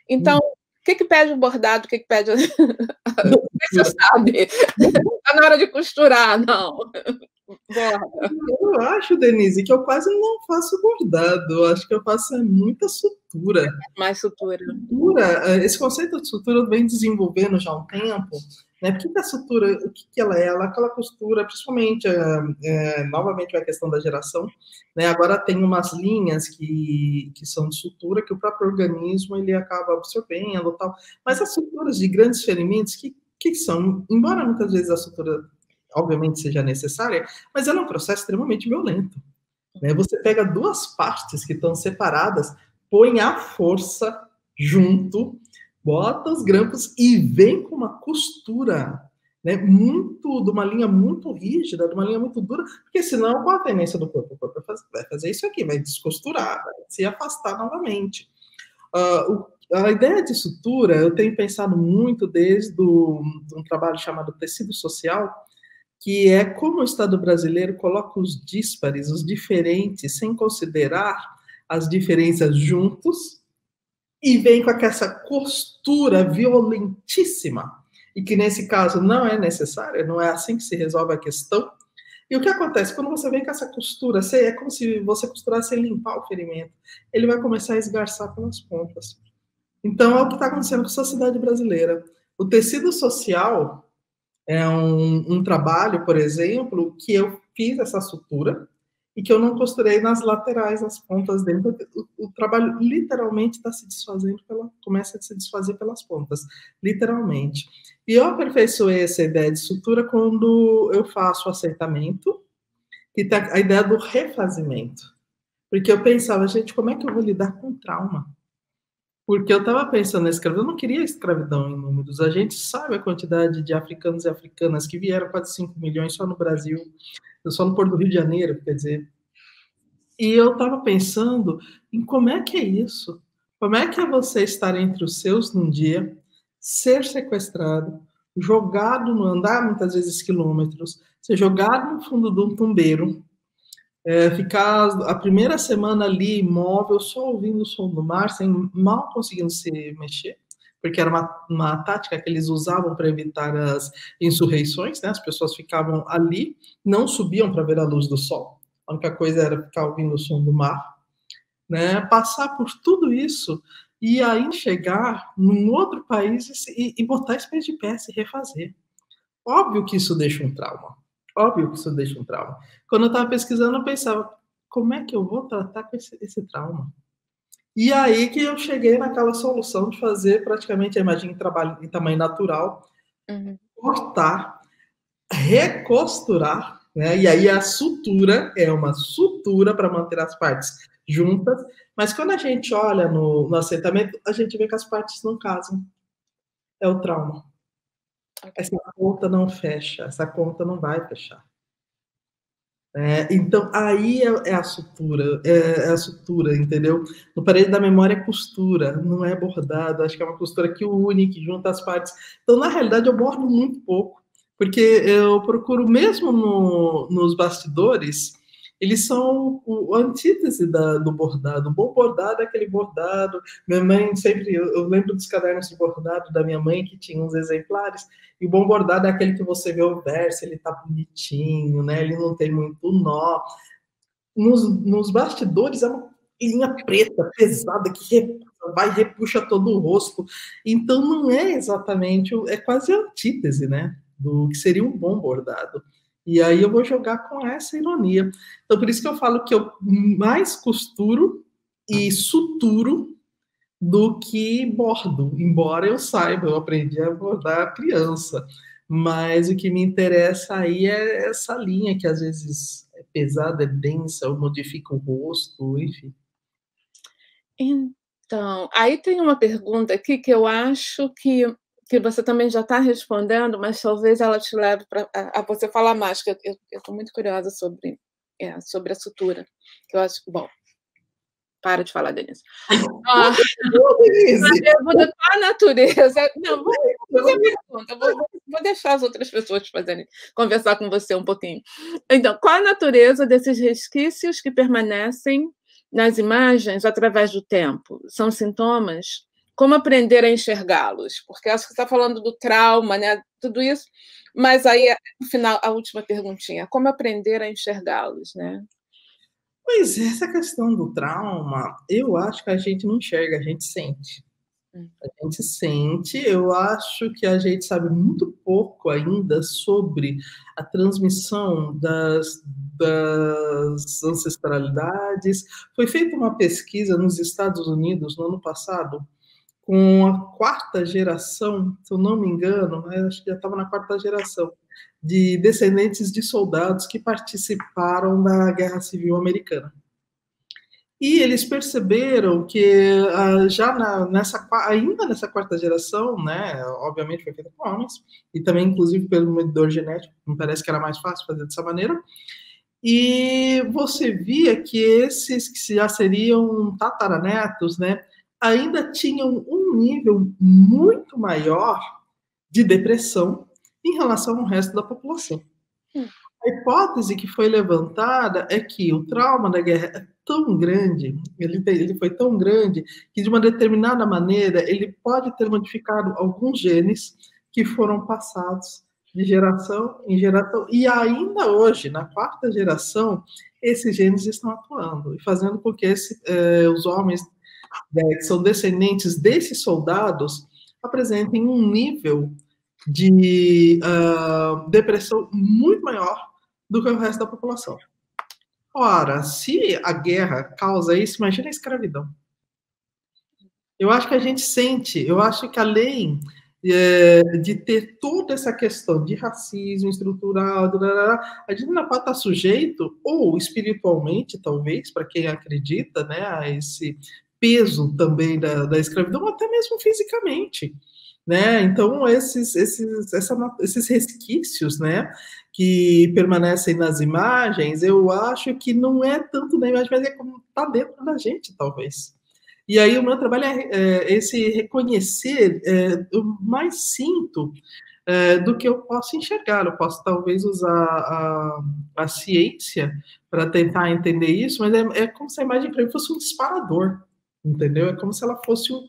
Então, hum. o que, que pede o bordado, o que, que pede. você sabe. Está na hora de costurar, não. Eu acho, Denise, que eu quase não faço bordado. Eu acho que eu faço muita sutura. Mais sutura. Sutura. Eh, esse conceito de sutura vem desenvolvendo já há um tempo. Né? Por que, a sutura, o que, que, ela é? Ela é aquela costura, principalmente, é, é, novamente, a questão da geração. Né? Agora tem umas linhas que, que são de sutura que o próprio organismo ele acaba absorvendo tal. Mas as suturas de grandes ferimentos, que, que são? Embora muitas vezes a sutura, obviamente, seja necessária, mas ela é um processo extremamente violento. Né? Você pega duas partes que estão separadas, põe a força junto bota os grampos e vem com uma costura, né? Muito, de uma linha muito rígida, de uma linha muito dura, porque senão qual a tendência do corpo? O corpo vai fazer isso aqui, vai descosturar, vai se afastar novamente. Uh, o, a ideia de sutura, eu tenho pensado muito desde do, um trabalho chamado tecido social, que é como o Estado brasileiro coloca os díspares, os diferentes, sem considerar as diferenças juntos, e vem com essa costura violentíssima, e que nesse caso não é necessária, não é assim que se resolve a questão. E o que acontece? Quando você vem com essa costura, é como se você costurasse limpar o ferimento. Ele vai começar a esgarçar pelas pontas. Então, é o que está acontecendo com a sociedade brasileira. O tecido social é um, um trabalho, por exemplo, que eu fiz essa sutura e que eu não costurei nas laterais, as pontas dentro. O, o trabalho literalmente está se desfazendo, pela, começa a se desfazer pelas pontas, literalmente. E eu aperfeiçoei essa ideia de sutura quando eu faço o aceitamento, que tá a ideia do refazimento. Porque eu pensava, gente, como é que eu vou lidar com trauma? Porque eu estava pensando na escravidão, eu não queria escravidão em números. A gente sabe a quantidade de africanos e africanas que vieram, quase 5 milhões só no Brasil, só no Porto do Rio de Janeiro, quer dizer. E eu estava pensando em como é que é isso. Como é que é você estar entre os seus num dia, ser sequestrado, jogado no andar muitas vezes quilômetros, ser jogado no fundo de um tumbeiro, é, ficar a primeira semana ali imóvel, só ouvindo o som do mar, sem mal conseguindo se mexer, porque era uma, uma tática que eles usavam para evitar as insurreições, né? As pessoas ficavam ali, não subiam para ver a luz do sol. A única coisa era ficar ouvindo o som do mar, né? Passar por tudo isso e aí chegar num outro país e, e botar esse pé de pé, se refazer. Óbvio que isso deixa um trauma. Óbvio que isso deixa um trauma. Quando eu estava pesquisando, eu pensava, como é que eu vou tratar com esse, esse, trauma? E aí que eu cheguei naquela solução de fazer praticamente a imagem em, trabalho, em tamanho natural, uhum. cortar, recosturar, né? E aí a sutura é uma sutura para manter as partes juntas, mas quando a gente olha no, no assentamento, a gente vê que as partes não casam. É o trauma. Essa conta não fecha, essa conta não vai fechar. É, então, aí é, é a sutura, é, é, a sutura, entendeu? No parede da memória é costura, não é bordado, acho que é uma costura que une, que junta as partes. Então, na realidade, eu bordo muito pouco, porque eu procuro, mesmo no, nos bastidores, eles são o, antítese da, do bordado. O bom bordado é aquele bordado. Minha mãe sempre, eu, eu, lembro dos cadernos de bordado da minha mãe, que tinha uns exemplares, e o bom bordado é aquele que você vê o verso, ele tá bonitinho, né? Ele não tem muito nó. Nos, nos bastidores é uma linha preta, pesada, que vai e repuxa todo o rosto. Então não é exatamente, é quase a antítese, né? Do que seria um bom bordado. E aí eu vou jogar com essa ironia. Então, por isso que eu falo que eu mais costuro e suturo do que bordo, embora eu saiba, eu aprendi a bordar criança. Mas o que me interessa aí é essa linha que às vezes é pesada, é densa, ou modifica o rosto, enfim. Então, aí tem uma pergunta aqui que eu acho que que você também já está respondendo, mas talvez ela te leve pra, a, a, você falar mais, que eu estou muito curiosa sobre, é, sobre a sutura. Que eu acho. Bom, para de falar, Denise. Ah, pergunta qual a natureza. Não, vou fazer pergunta. Vou, vou, deixar as outras pessoas fazerem, conversar com você um pouquinho. Então, qual a natureza desses resquícios que permanecem nas imagens através do tempo? São sintomas como aprender a enxergá-los? Porque acho que você está falando do trauma, né? Tudo isso. Mas aí, no final, a última perguntinha: como aprender a enxergá-los, né? Pois é, essa questão do trauma, eu acho que a gente não enxerga, a gente sente. Hum. A gente sente, eu acho que a gente sabe muito pouco ainda sobre a transmissão das, das ancestralidades. Foi feita uma pesquisa nos Estados Unidos no ano passado com a quarta geração, se eu não me engano, né, acho que já estava na quarta geração, de descendentes de soldados que participaram da Guerra Civil Americana. E eles perceberam que uh, já na, nessa, ainda nessa quarta geração, né, obviamente foi feita com homens, e também inclusive pelo medidor genético, me parece que era mais fácil fazer dessa maneira, e você via que esses que já seriam tataranetos, né, ainda tinham um nível muito maior de depressão em relação ao resto da população. Hum. A hipótese que foi levantada é que o trauma da guerra é tão grande, ele, ele foi tão grande, que de uma determinada maneira ele pode ter modificado alguns genes que foram passados de geração em geração. E ainda hoje, na quarta geração, esses genes estão atuando e fazendo com que esse, eh, os homens né, que são descendentes desses soldados, apresentem um nível de uh, depressão muito maior do que o resto da população. Ora, se a guerra causa isso, imagina a escravidão. Eu acho que a gente sente, eu acho que além é, de ter toda essa questão de racismo estrutural, a gente ainda pode estar sujeito, ou espiritualmente, talvez, para quem acredita, né, a esse peso também da, da escravidão, até mesmo fisicamente. Né? Então, esses, esses, essa, esses resquícios né, que permanecem nas imagens, eu acho que não é tanto da imagem, mas é como está dentro da gente, talvez. E aí o meu trabalho é, é esse reconhecer, é, eu mais sinto é, do que eu posso enxergar. Eu posso talvez usar a, a ciência para tentar entender isso, mas é, é como se a imagem para mim fosse um disparador, entendeu? É como se ela fosse um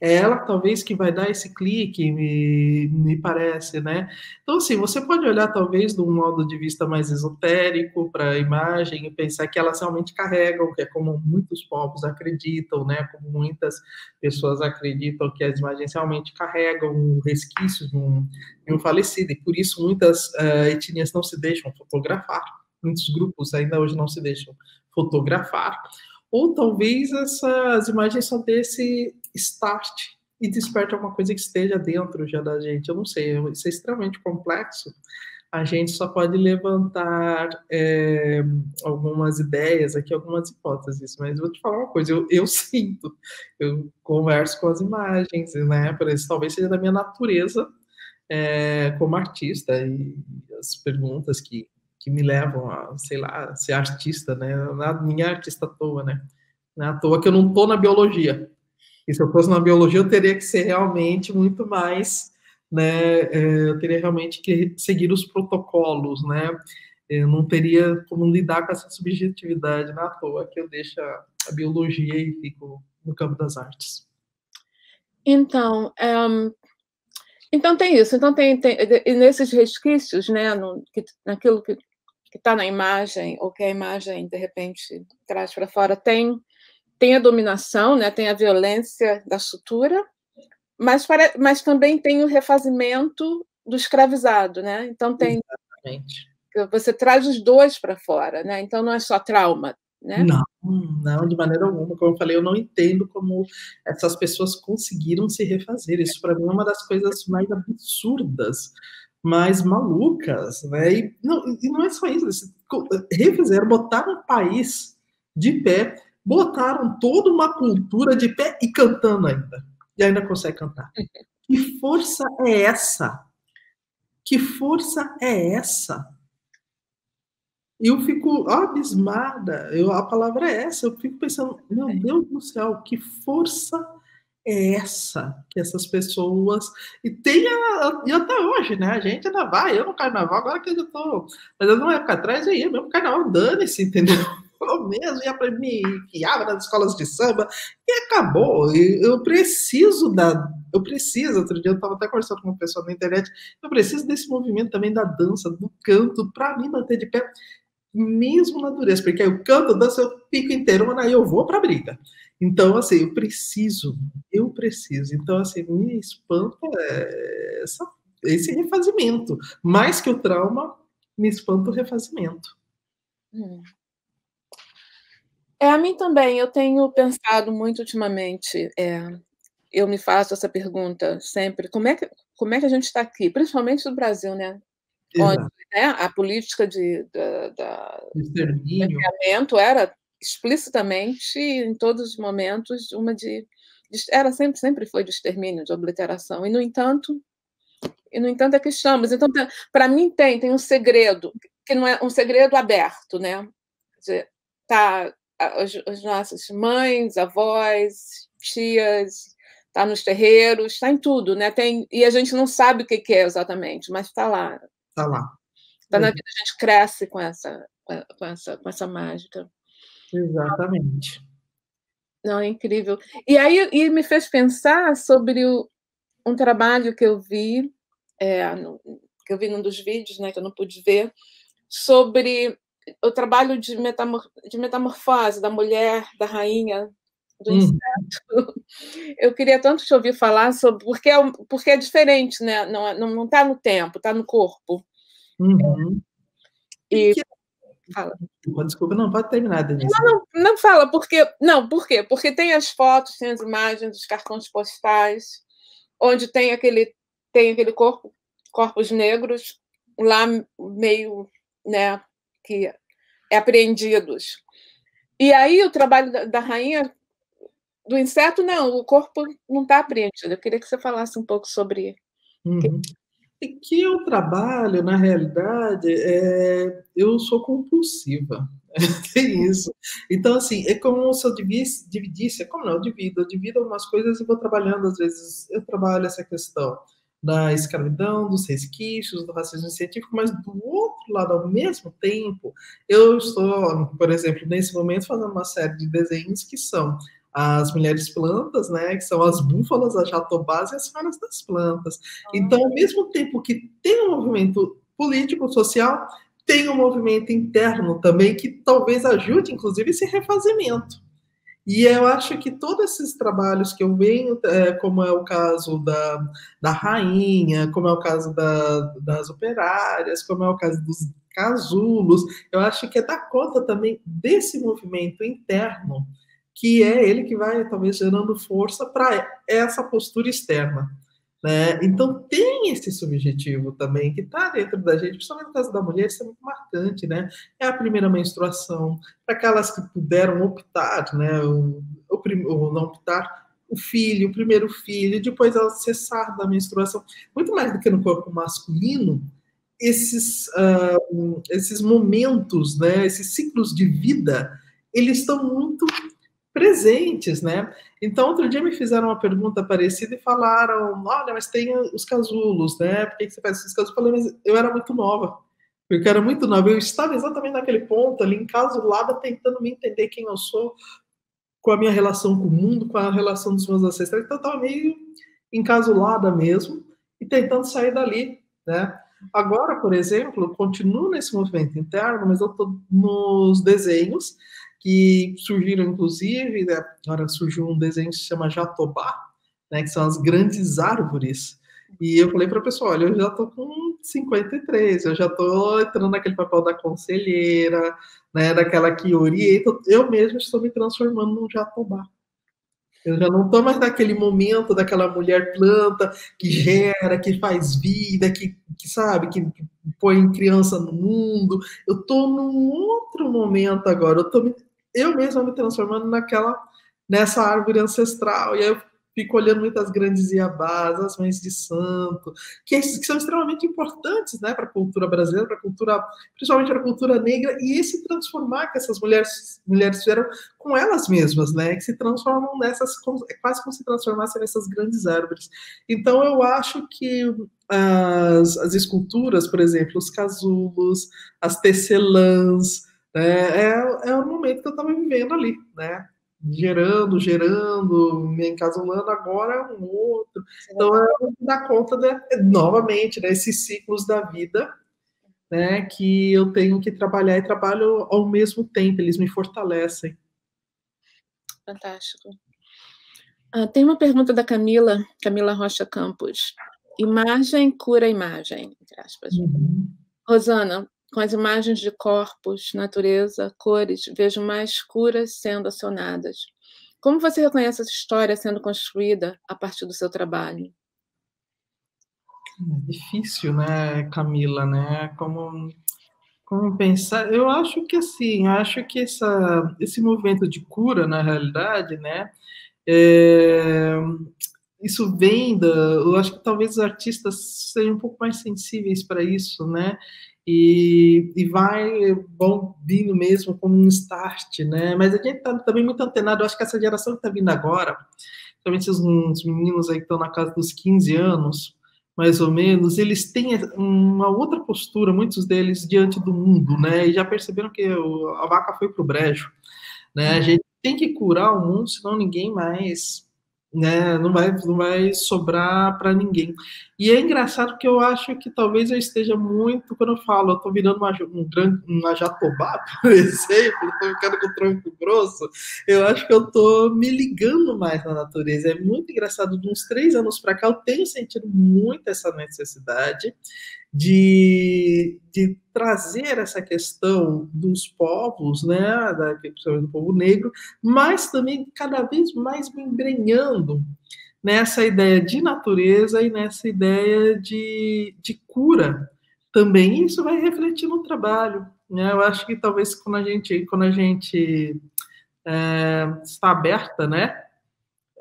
é ela talvez que vai dar esse clique, me, me parece, né? Então, assim, você pode olhar talvez de um modo de vista mais esotérico para a imagem e pensar que elas realmente carregam, que é como muitos povos acreditam, né? Como muitas pessoas acreditam que as imagens realmente carregam resquícios de um, de um falecido, e por isso muitas uh, etnias não se deixam fotografar, muitos grupos ainda hoje não se deixam fotografar ou talvez essas imagens só desse start e desperte alguma coisa que esteja dentro já da gente. Eu não sei, isso é extremamente complexo. A gente só pode levantar é, algumas ideias aqui, algumas hipóteses, mas vou te falar uma coisa, eu, eu sinto, eu converso com as imagens, né? Por isso, talvez seja da minha natureza é, como artista e as perguntas que, que me levam a, sei lá, ser artista, né? Minha artista à toa, né? Não é à toa que eu não estou na biologia. E se eu fosse na biologia, eu teria que ser realmente muito mais, né? É, eu teria realmente que seguir os protocolos, né? Eu não teria como lidar com essa subjetividade na toa que eu deixo a biologia e fico no campo das artes. Então, um, então tem isso. Então tem, tem nesses resquícios, né, no, naquilo que está na imagem ou que a imagem de repente traz para fora, tem tem a dominação, né, tem a violência da sutura, mas, para, mas também tem o refazimento do escravizado, né? Então tem Exatamente. você traz os dois para fora, né? Então não é só trauma, né? Não, não, de maneira alguma. Como eu falei, eu não entendo como essas pessoas conseguiram se refazer. Isso para mim é uma das coisas mais absurdas, mais malucas, né? E não, e não é só isso. Refizeram, botaram o país de pé botaram toda uma cultura de pé e cantando ainda. E ainda consegue cantar. Que força é essa? Que força é essa? Eu fico abismada. Eu, a palavra é essa. Eu fico pensando, meu Deus do céu, que força é essa que essas pessoas e tem a, e até hoje, né? A gente ainda vai, eu no carnaval, agora que eu já tô, mas eu não época atrás eu ia mesmo carnaval, dane-se, entendeu? eu mesmo ia para me enfiava nas escolas de samba e acabou. Eu preciso da. Eu preciso, outro dia eu estava até conversando com uma pessoa na internet, eu preciso desse movimento também da dança, do canto, para me manter de pé, mesmo na dureza, porque aí eu canto, danço, eu fico inteiro, mas aí eu vou para a briga. Então, assim, eu preciso, eu preciso. Então, assim, me espanta é essa, esse refazimento. Mais que o trauma, me espanta o refazimento. Hum. É, a mim também. Eu tenho pensado muito ultimamente, é, eu me faço essa pergunta sempre, como é que, como é que a gente está aqui, principalmente no Brasil, né? Onde né, a política de, da, da era explicitamente, em todos os momentos, uma de, de, era sempre sempre foi de extermínio, de obliteração. E no entanto, e no entanto aqui estamos. Então, para mim tem tem um segredo que não é um segredo aberto, né? Dizer, tá as, as nossas mães, avós, tias, está nos terreiros, está em tudo, né? Tem, e a gente não sabe o que, que é exatamente, mas está lá. Está lá. Está na vida, a gente cresce com essa, com essa, com essa mágica. Exatamente. Não, é incrível. E aí e me fez pensar sobre o, um trabalho que eu vi, é, no, que eu vi num dos vídeos, né, que eu não pude ver, sobre o trabalho de, metamor de metamorfose da mulher, da rainha do uhum. inseto. Eu queria tanto te ouvir falar sobre porque é, porque é diferente, né? Não está não, não tá no tempo, está no corpo. Uhum. E fala. Desculpa, não, pode terminar, Denise. Não, não, não fala, porque. Não, por quê? Porque tem as fotos, tem as imagens, os cartões postais, onde tem aquele, tem aquele corpo, corpos negros lá meio, né, que é apreendidos. E aí o trabalho da, da rainha do inseto, não, o corpo não está apreendido. Eu queria que você falasse um pouco sobre. Uhum. E que eu trabalho, na realidade, é... eu sou compulsiva. Tem isso. Então, assim, é como se eu dividisse, dividisse como não, eu divido, eu divido algumas coisas e vou trabalhando, às vezes, eu trabalho essa questão da escravidão, dos resquícios, do racismo científico, mas do outro lado, ao mesmo tempo, eu estou, por exemplo, nesse momento, fazendo uma série de desenhos que são as mulheres plantas, né, que são as búfalas, as jatobás e as feras das plantas. Então, ao mesmo tempo que tem um movimento político, social, tem um movimento interno também que talvez ajude, inclusive, esse refazimento. E eu acho que todos esses trabalhos que eu venho, é, como é o caso da, da rainha, como é o caso da, das operárias, como é o caso dos casulos, eu acho que é dar conta também desse movimento interno que é ele que vai talvez gerando força para essa postura externa. Né? Então tem esse subjetivo também que está dentro da gente, principalmente no caso da mulher, isso é muito marcante, né? É a primeira menstruação, para aquelas que puderam optar, né? O, o, o, não optar, o filho, o primeiro filho, depois ao cessar da menstruação, muito mais do que no corpo masculino, esses, uh, esses momentos, né? Esses ciclos de vida, eles estão muito presentes, né? Então, outro dia me fizeram uma pergunta parecida e falaram: olha, mas tem os casulos, né? Por que você faz esses casulos? Eu falei, mas eu era muito nova. Eu era muito nova. Eu estava exatamente naquele ponto ali, encasulada, tentando me entender quem eu sou, com a minha relação com o mundo, com a relação dos meus ancestrais. Então, eu estava meio encasulada mesmo e tentando sair dali, né? Agora, por exemplo, continuo nesse movimento interno, mas eu estou nos desenhos que surgiram, inclusive, né, agora surgiu um desenho que se chama Jatobá, né, que são as grandes árvores. E eu falei para a pessoa, olha, eu já estou com 53, eu já estou entrando naquele papel da conselheira, né, daquela que orienta, eu mesmo estou me transformando num jatobá. Eu já não estou mais naquele momento daquela mulher planta que gera, que faz vida, que, que sabe, que, põe criança no mundo. Eu estou num outro momento agora. Eu estou eu mesma me transformando naquela nessa árvore ancestral. E aí eu fico olhando muitas grandes iabás, as mães de santo, que, que são extremamente importantes né, para a cultura brasileira, para a cultura, principalmente para a cultura negra, e esse transformar que essas mulheres, mulheres fizeram com elas mesmas, né, que se transformam nessas, é quase como se transformassem nessas grandes árvores. Então eu acho que as, as esculturas, por exemplo, os casulos, as tecelãs, é, é, é o momento que eu estava vivendo ali, né? Gerando, gerando, me encasulando, agora é um outro. Então, é dar conta, de, novamente, desses né, ciclos da vida, né? Que eu tenho que trabalhar e trabalho ao mesmo tempo, eles me fortalecem. Fantástico. Ah, tem uma pergunta da Camila, Camila Rocha Campos. Imagem cura imagem, entre aspas. Uhum. Rosana, com as imagens de corpos, natureza, cores, vejo mais curas sendo acionadas. Como você reconhece essa história sendo construída a partir do seu trabalho? É difícil, né, Camila, né? Como, como pensar? Eu acho que assim, acho que essa, esse movimento de cura, na realidade, né, é, isso vem da. Eu acho que talvez os artistas sejam um pouco mais sensíveis para isso, né? E, e vai bom vindo mesmo como um start, né? Mas a gente está também muito antenado, eu acho que essa geração que está vindo agora, principalmente os, os meninos aí que estão na casa dos 15 anos, mais ou menos, eles têm uma outra postura, muitos deles, diante do mundo, né? E já perceberam que a vaca foi para o brejo, né? A gente tem que curar o mundo, senão ninguém mais né? Não vai, não vai sobrar para ninguém. E é engraçado que eu acho que talvez eu esteja muito, quando eu falo, eu estou virando uma, um uma jatobá, por exemplo, estou ficando com o tronco grosso, eu acho que eu estou me ligando mais na natureza. É muito engraçado, de uns três anos para cá, eu tenho sentido muito essa necessidade de, de trazer essa questão dos povos, né, da, do povo negro, mas também cada vez mais me embrenhando nessa ideia de natureza e nessa ideia de, de cura também. Isso vai refletir no trabalho. Né? Eu acho que talvez quando a gente, quando a gente é, está aberta, né,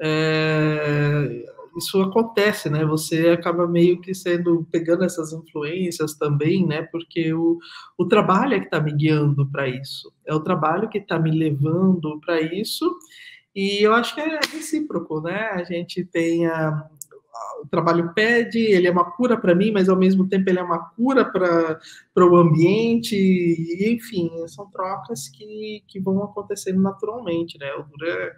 é, isso acontece, né? Você acaba meio que sendo pegando essas influências também, né? Porque o, o trabalho é que está me guiando para isso, é o trabalho que está me levando para isso, e eu acho que é recíproco, né? A gente tem a, o trabalho pede, ele é uma cura para mim, mas ao mesmo tempo ele é uma cura para o ambiente, e, enfim, são trocas que, que vão acontecendo naturalmente, né? O duro é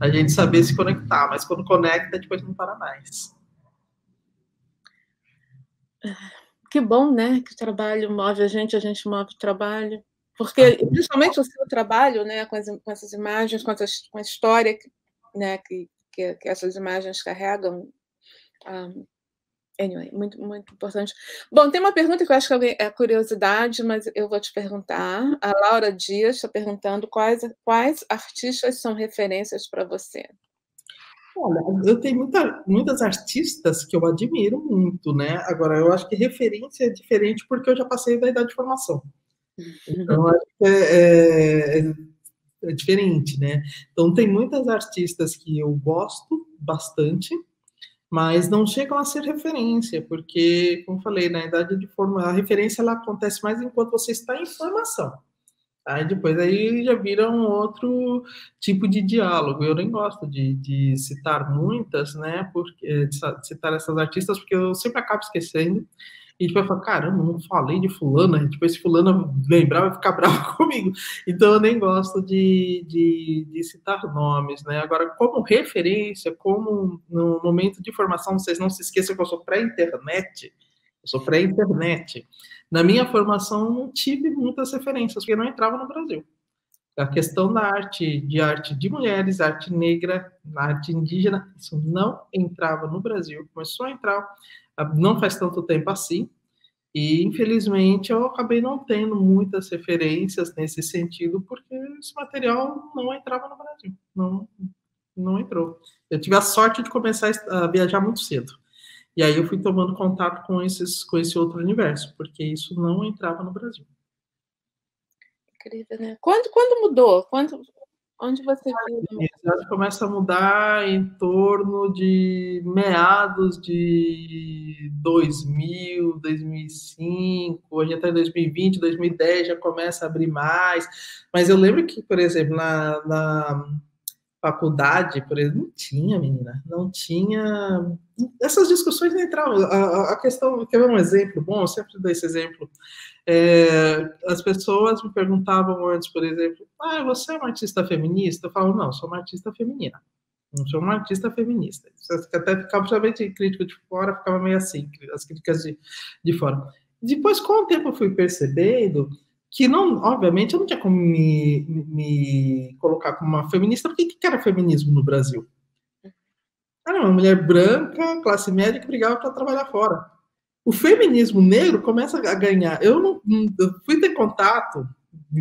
a gente saber se conectar, mas quando conecta, depois não para mais. Que bom, né? Que o trabalho move a gente, a gente move o trabalho. Porque, principalmente o seu trabalho, né, com, as, com essas imagens, com, essas, com a história né, que, que, que essas imagens carregam, um, anyway, muito, muito importante. Bom, tem uma pergunta que eu acho que é curiosidade, mas eu vou te perguntar. A Laura Dias está perguntando quais, quais artistas são referências para você. Olha, eu tenho muita, muitas artistas que eu admiro muito, né? Agora, eu acho que referência é diferente porque eu já passei da idade de formação. Então, acho que é, é, é diferente, né? Então, tem muitas artistas que eu gosto bastante, mas não chegam a ser referência, porque, como falei, na idade de forma, a referência ela acontece mais enquanto você está em formação. Aí depois aí já vira um outro tipo de diálogo. Eu nem gosto de, de citar muitas, né? Porque, de citar essas artistas, porque eu sempre acabo esquecendo. E depois fala, caramba, não falei de fulana, depois se fulana lembrar vai ficar bravo comigo. Então eu nem gosto de, de, de, citar nomes, né? Agora, como referência, como no momento de formação, vocês não se esqueçam que eu sou pré-internet, eu sou pré-internet. Na minha formação, não tive muitas referências, porque não entrava no Brasil. A questão da arte, de arte de mulheres, arte negra, arte indígena, isso não entrava no Brasil. Começou a entrar não faz tanto tempo assim, e infelizmente eu acabei não tendo muitas referências nesse sentido, porque esse material não entrava no Brasil, não, não entrou. Eu tive a sorte de começar a viajar muito cedo. E aí eu fui tomando contato com, esses, com esse outro universo, porque isso não entrava no Brasil. Incrível, né? Quando, quando mudou? Quando, Onde você viu? A começa a mudar em torno de meados de 2000, 2005, hoje até 2020, 2010 já começa a abrir mais. Mas eu lembro que, por exemplo, na, na faculdade, por exemplo, não tinha, menina, não tinha. Essas discussões não entravam. A, a questão, quer ver um exemplo bom? Eu sempre dou esse exemplo. É, as pessoas me perguntavam antes, por exemplo, ah, você é uma artista feminista? Eu falo, não, sou uma artista feminina. Não sou uma artista feminista. Até ficava, principalmente crítico de fora, ficava meio assim, as críticas de, de fora. Depois, com o tempo, eu fui percebendo que, não, obviamente, eu não tinha como me, me colocar como uma feminista, porque o que era feminismo no Brasil? Era uma mulher branca, classe média, que brigava para trabalhar fora o feminismo negro começa a ganhar. Eu não eu fui ter contato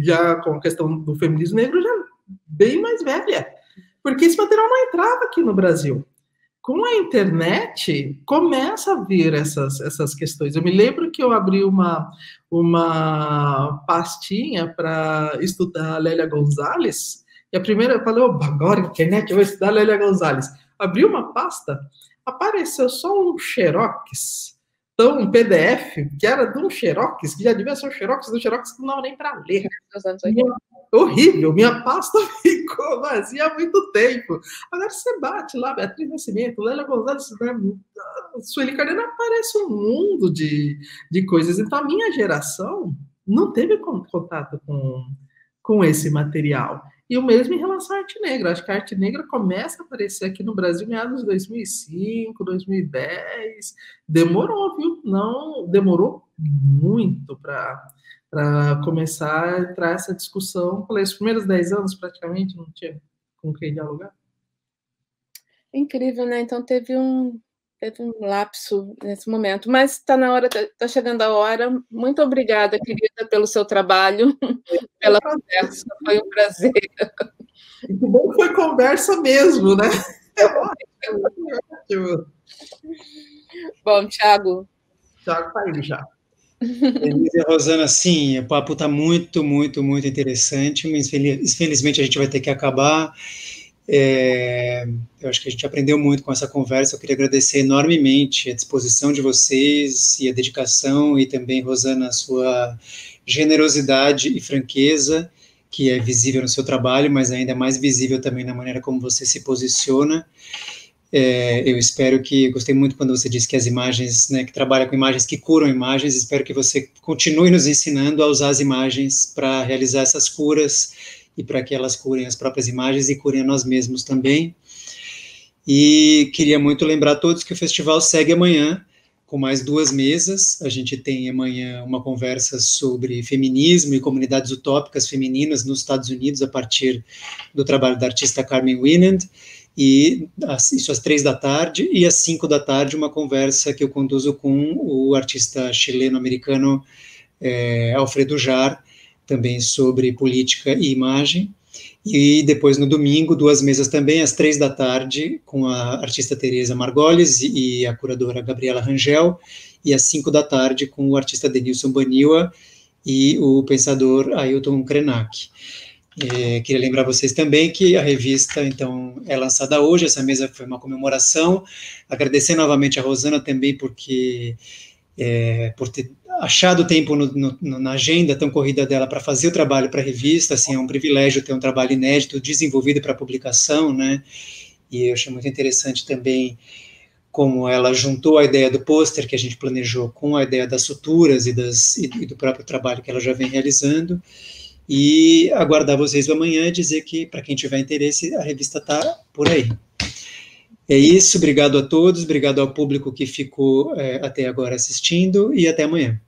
já com a questão do feminismo negro já bem mais velha, porque esse material não entrava aqui no Brasil. Com a internet começa a vir essas, essas questões. Eu me lembro que eu abri uma, uma pastinha para estudar a Lélia Gonzalez, e a primeira eu falei, oh, agora internet, eu vou estudar a Lélia Gonzalez. Abri uma pasta, apareceu só um xerox então, um PDF que era de um Xerox, que já devia ser um Xerox do Xerox que não dava nem para ler. Horrível, minha pasta ficou vazia há muito tempo. Agora você bate lá, Beatriz Nascimento, Lélia Gonzalez, né? Sueli Carneiro, aparece um mundo de, de coisas. Então, a minha geração não teve contato com, com esse material. E o mesmo em relação à arte negra. Acho que a arte negra começa a aparecer aqui no Brasil em meados de 2005, 2010. Demorou, viu? Não, demorou muito para começar a entrar essa discussão. Falei, os primeiros 10 anos praticamente não tinha com quem dialogar. Incrível, né? Então teve um, teve um lapso nesse momento, mas está na hora, está chegando a hora. Muito obrigada, querida, pelo seu trabalho, pela conversa, foi um prazer. Muito bom que foi conversa mesmo, né? É ótimo. Bom, Thiago. Thiago está indo já. Elisa Rosana, sim, o papo está muito, muito, muito interessante, mas infelizmente a gente vai ter que acabar. É, eu acho que a gente aprendeu muito com essa conversa. Eu queria agradecer enormemente a disposição de vocês e a dedicação, e também, Rosana, a sua generosidade e franqueza, que é visível no seu trabalho, mas ainda mais visível também na maneira como você se posiciona. É, eu espero que, gostei muito quando você disse que as imagens, né, que trabalha com imagens que curam imagens, espero que você continue nos ensinando a usar as imagens para realizar essas curas e para que elas curem as próprias imagens e curem a nós mesmos também. E queria muito lembrar a todos que o festival segue amanhã, com mais duas mesas. A gente tem amanhã uma conversa sobre feminismo e comunidades utópicas femininas nos Estados Unidos, a partir do trabalho da artista Carmen Winand e isso às três da tarde, e às cinco da tarde uma conversa que eu conduzo com o artista chileno-americano é, Alfredo Jar, também sobre política e imagem, e depois no domingo, duas mesas também, às três da tarde, com a artista Teresa Margolis e a curadora Gabriela Rangel, e às cinco da tarde com o artista Denilson Baniwa e o pensador Ailton Krenak. É, queria lembrar vocês também que a revista, então, é lançada hoje, essa mesa foi uma comemoração, agradecer novamente a Rosana também, porque, é, por ter achado tempo no, no, na agenda tão corrida dela para fazer o trabalho para a revista, assim, é um privilégio ter um trabalho inédito, desenvolvido para publicação, né, e eu achei muito interessante também como ela juntou a ideia do pôster que a gente planejou com a ideia das suturas e, das, e, do próprio trabalho que ela já vem realizando, e aguardar vocês amanhã e dizer que, para quem tiver interesse, a revista está por aí. É isso, obrigado a todos, obrigado ao público que ficou é, até agora assistindo e até amanhã.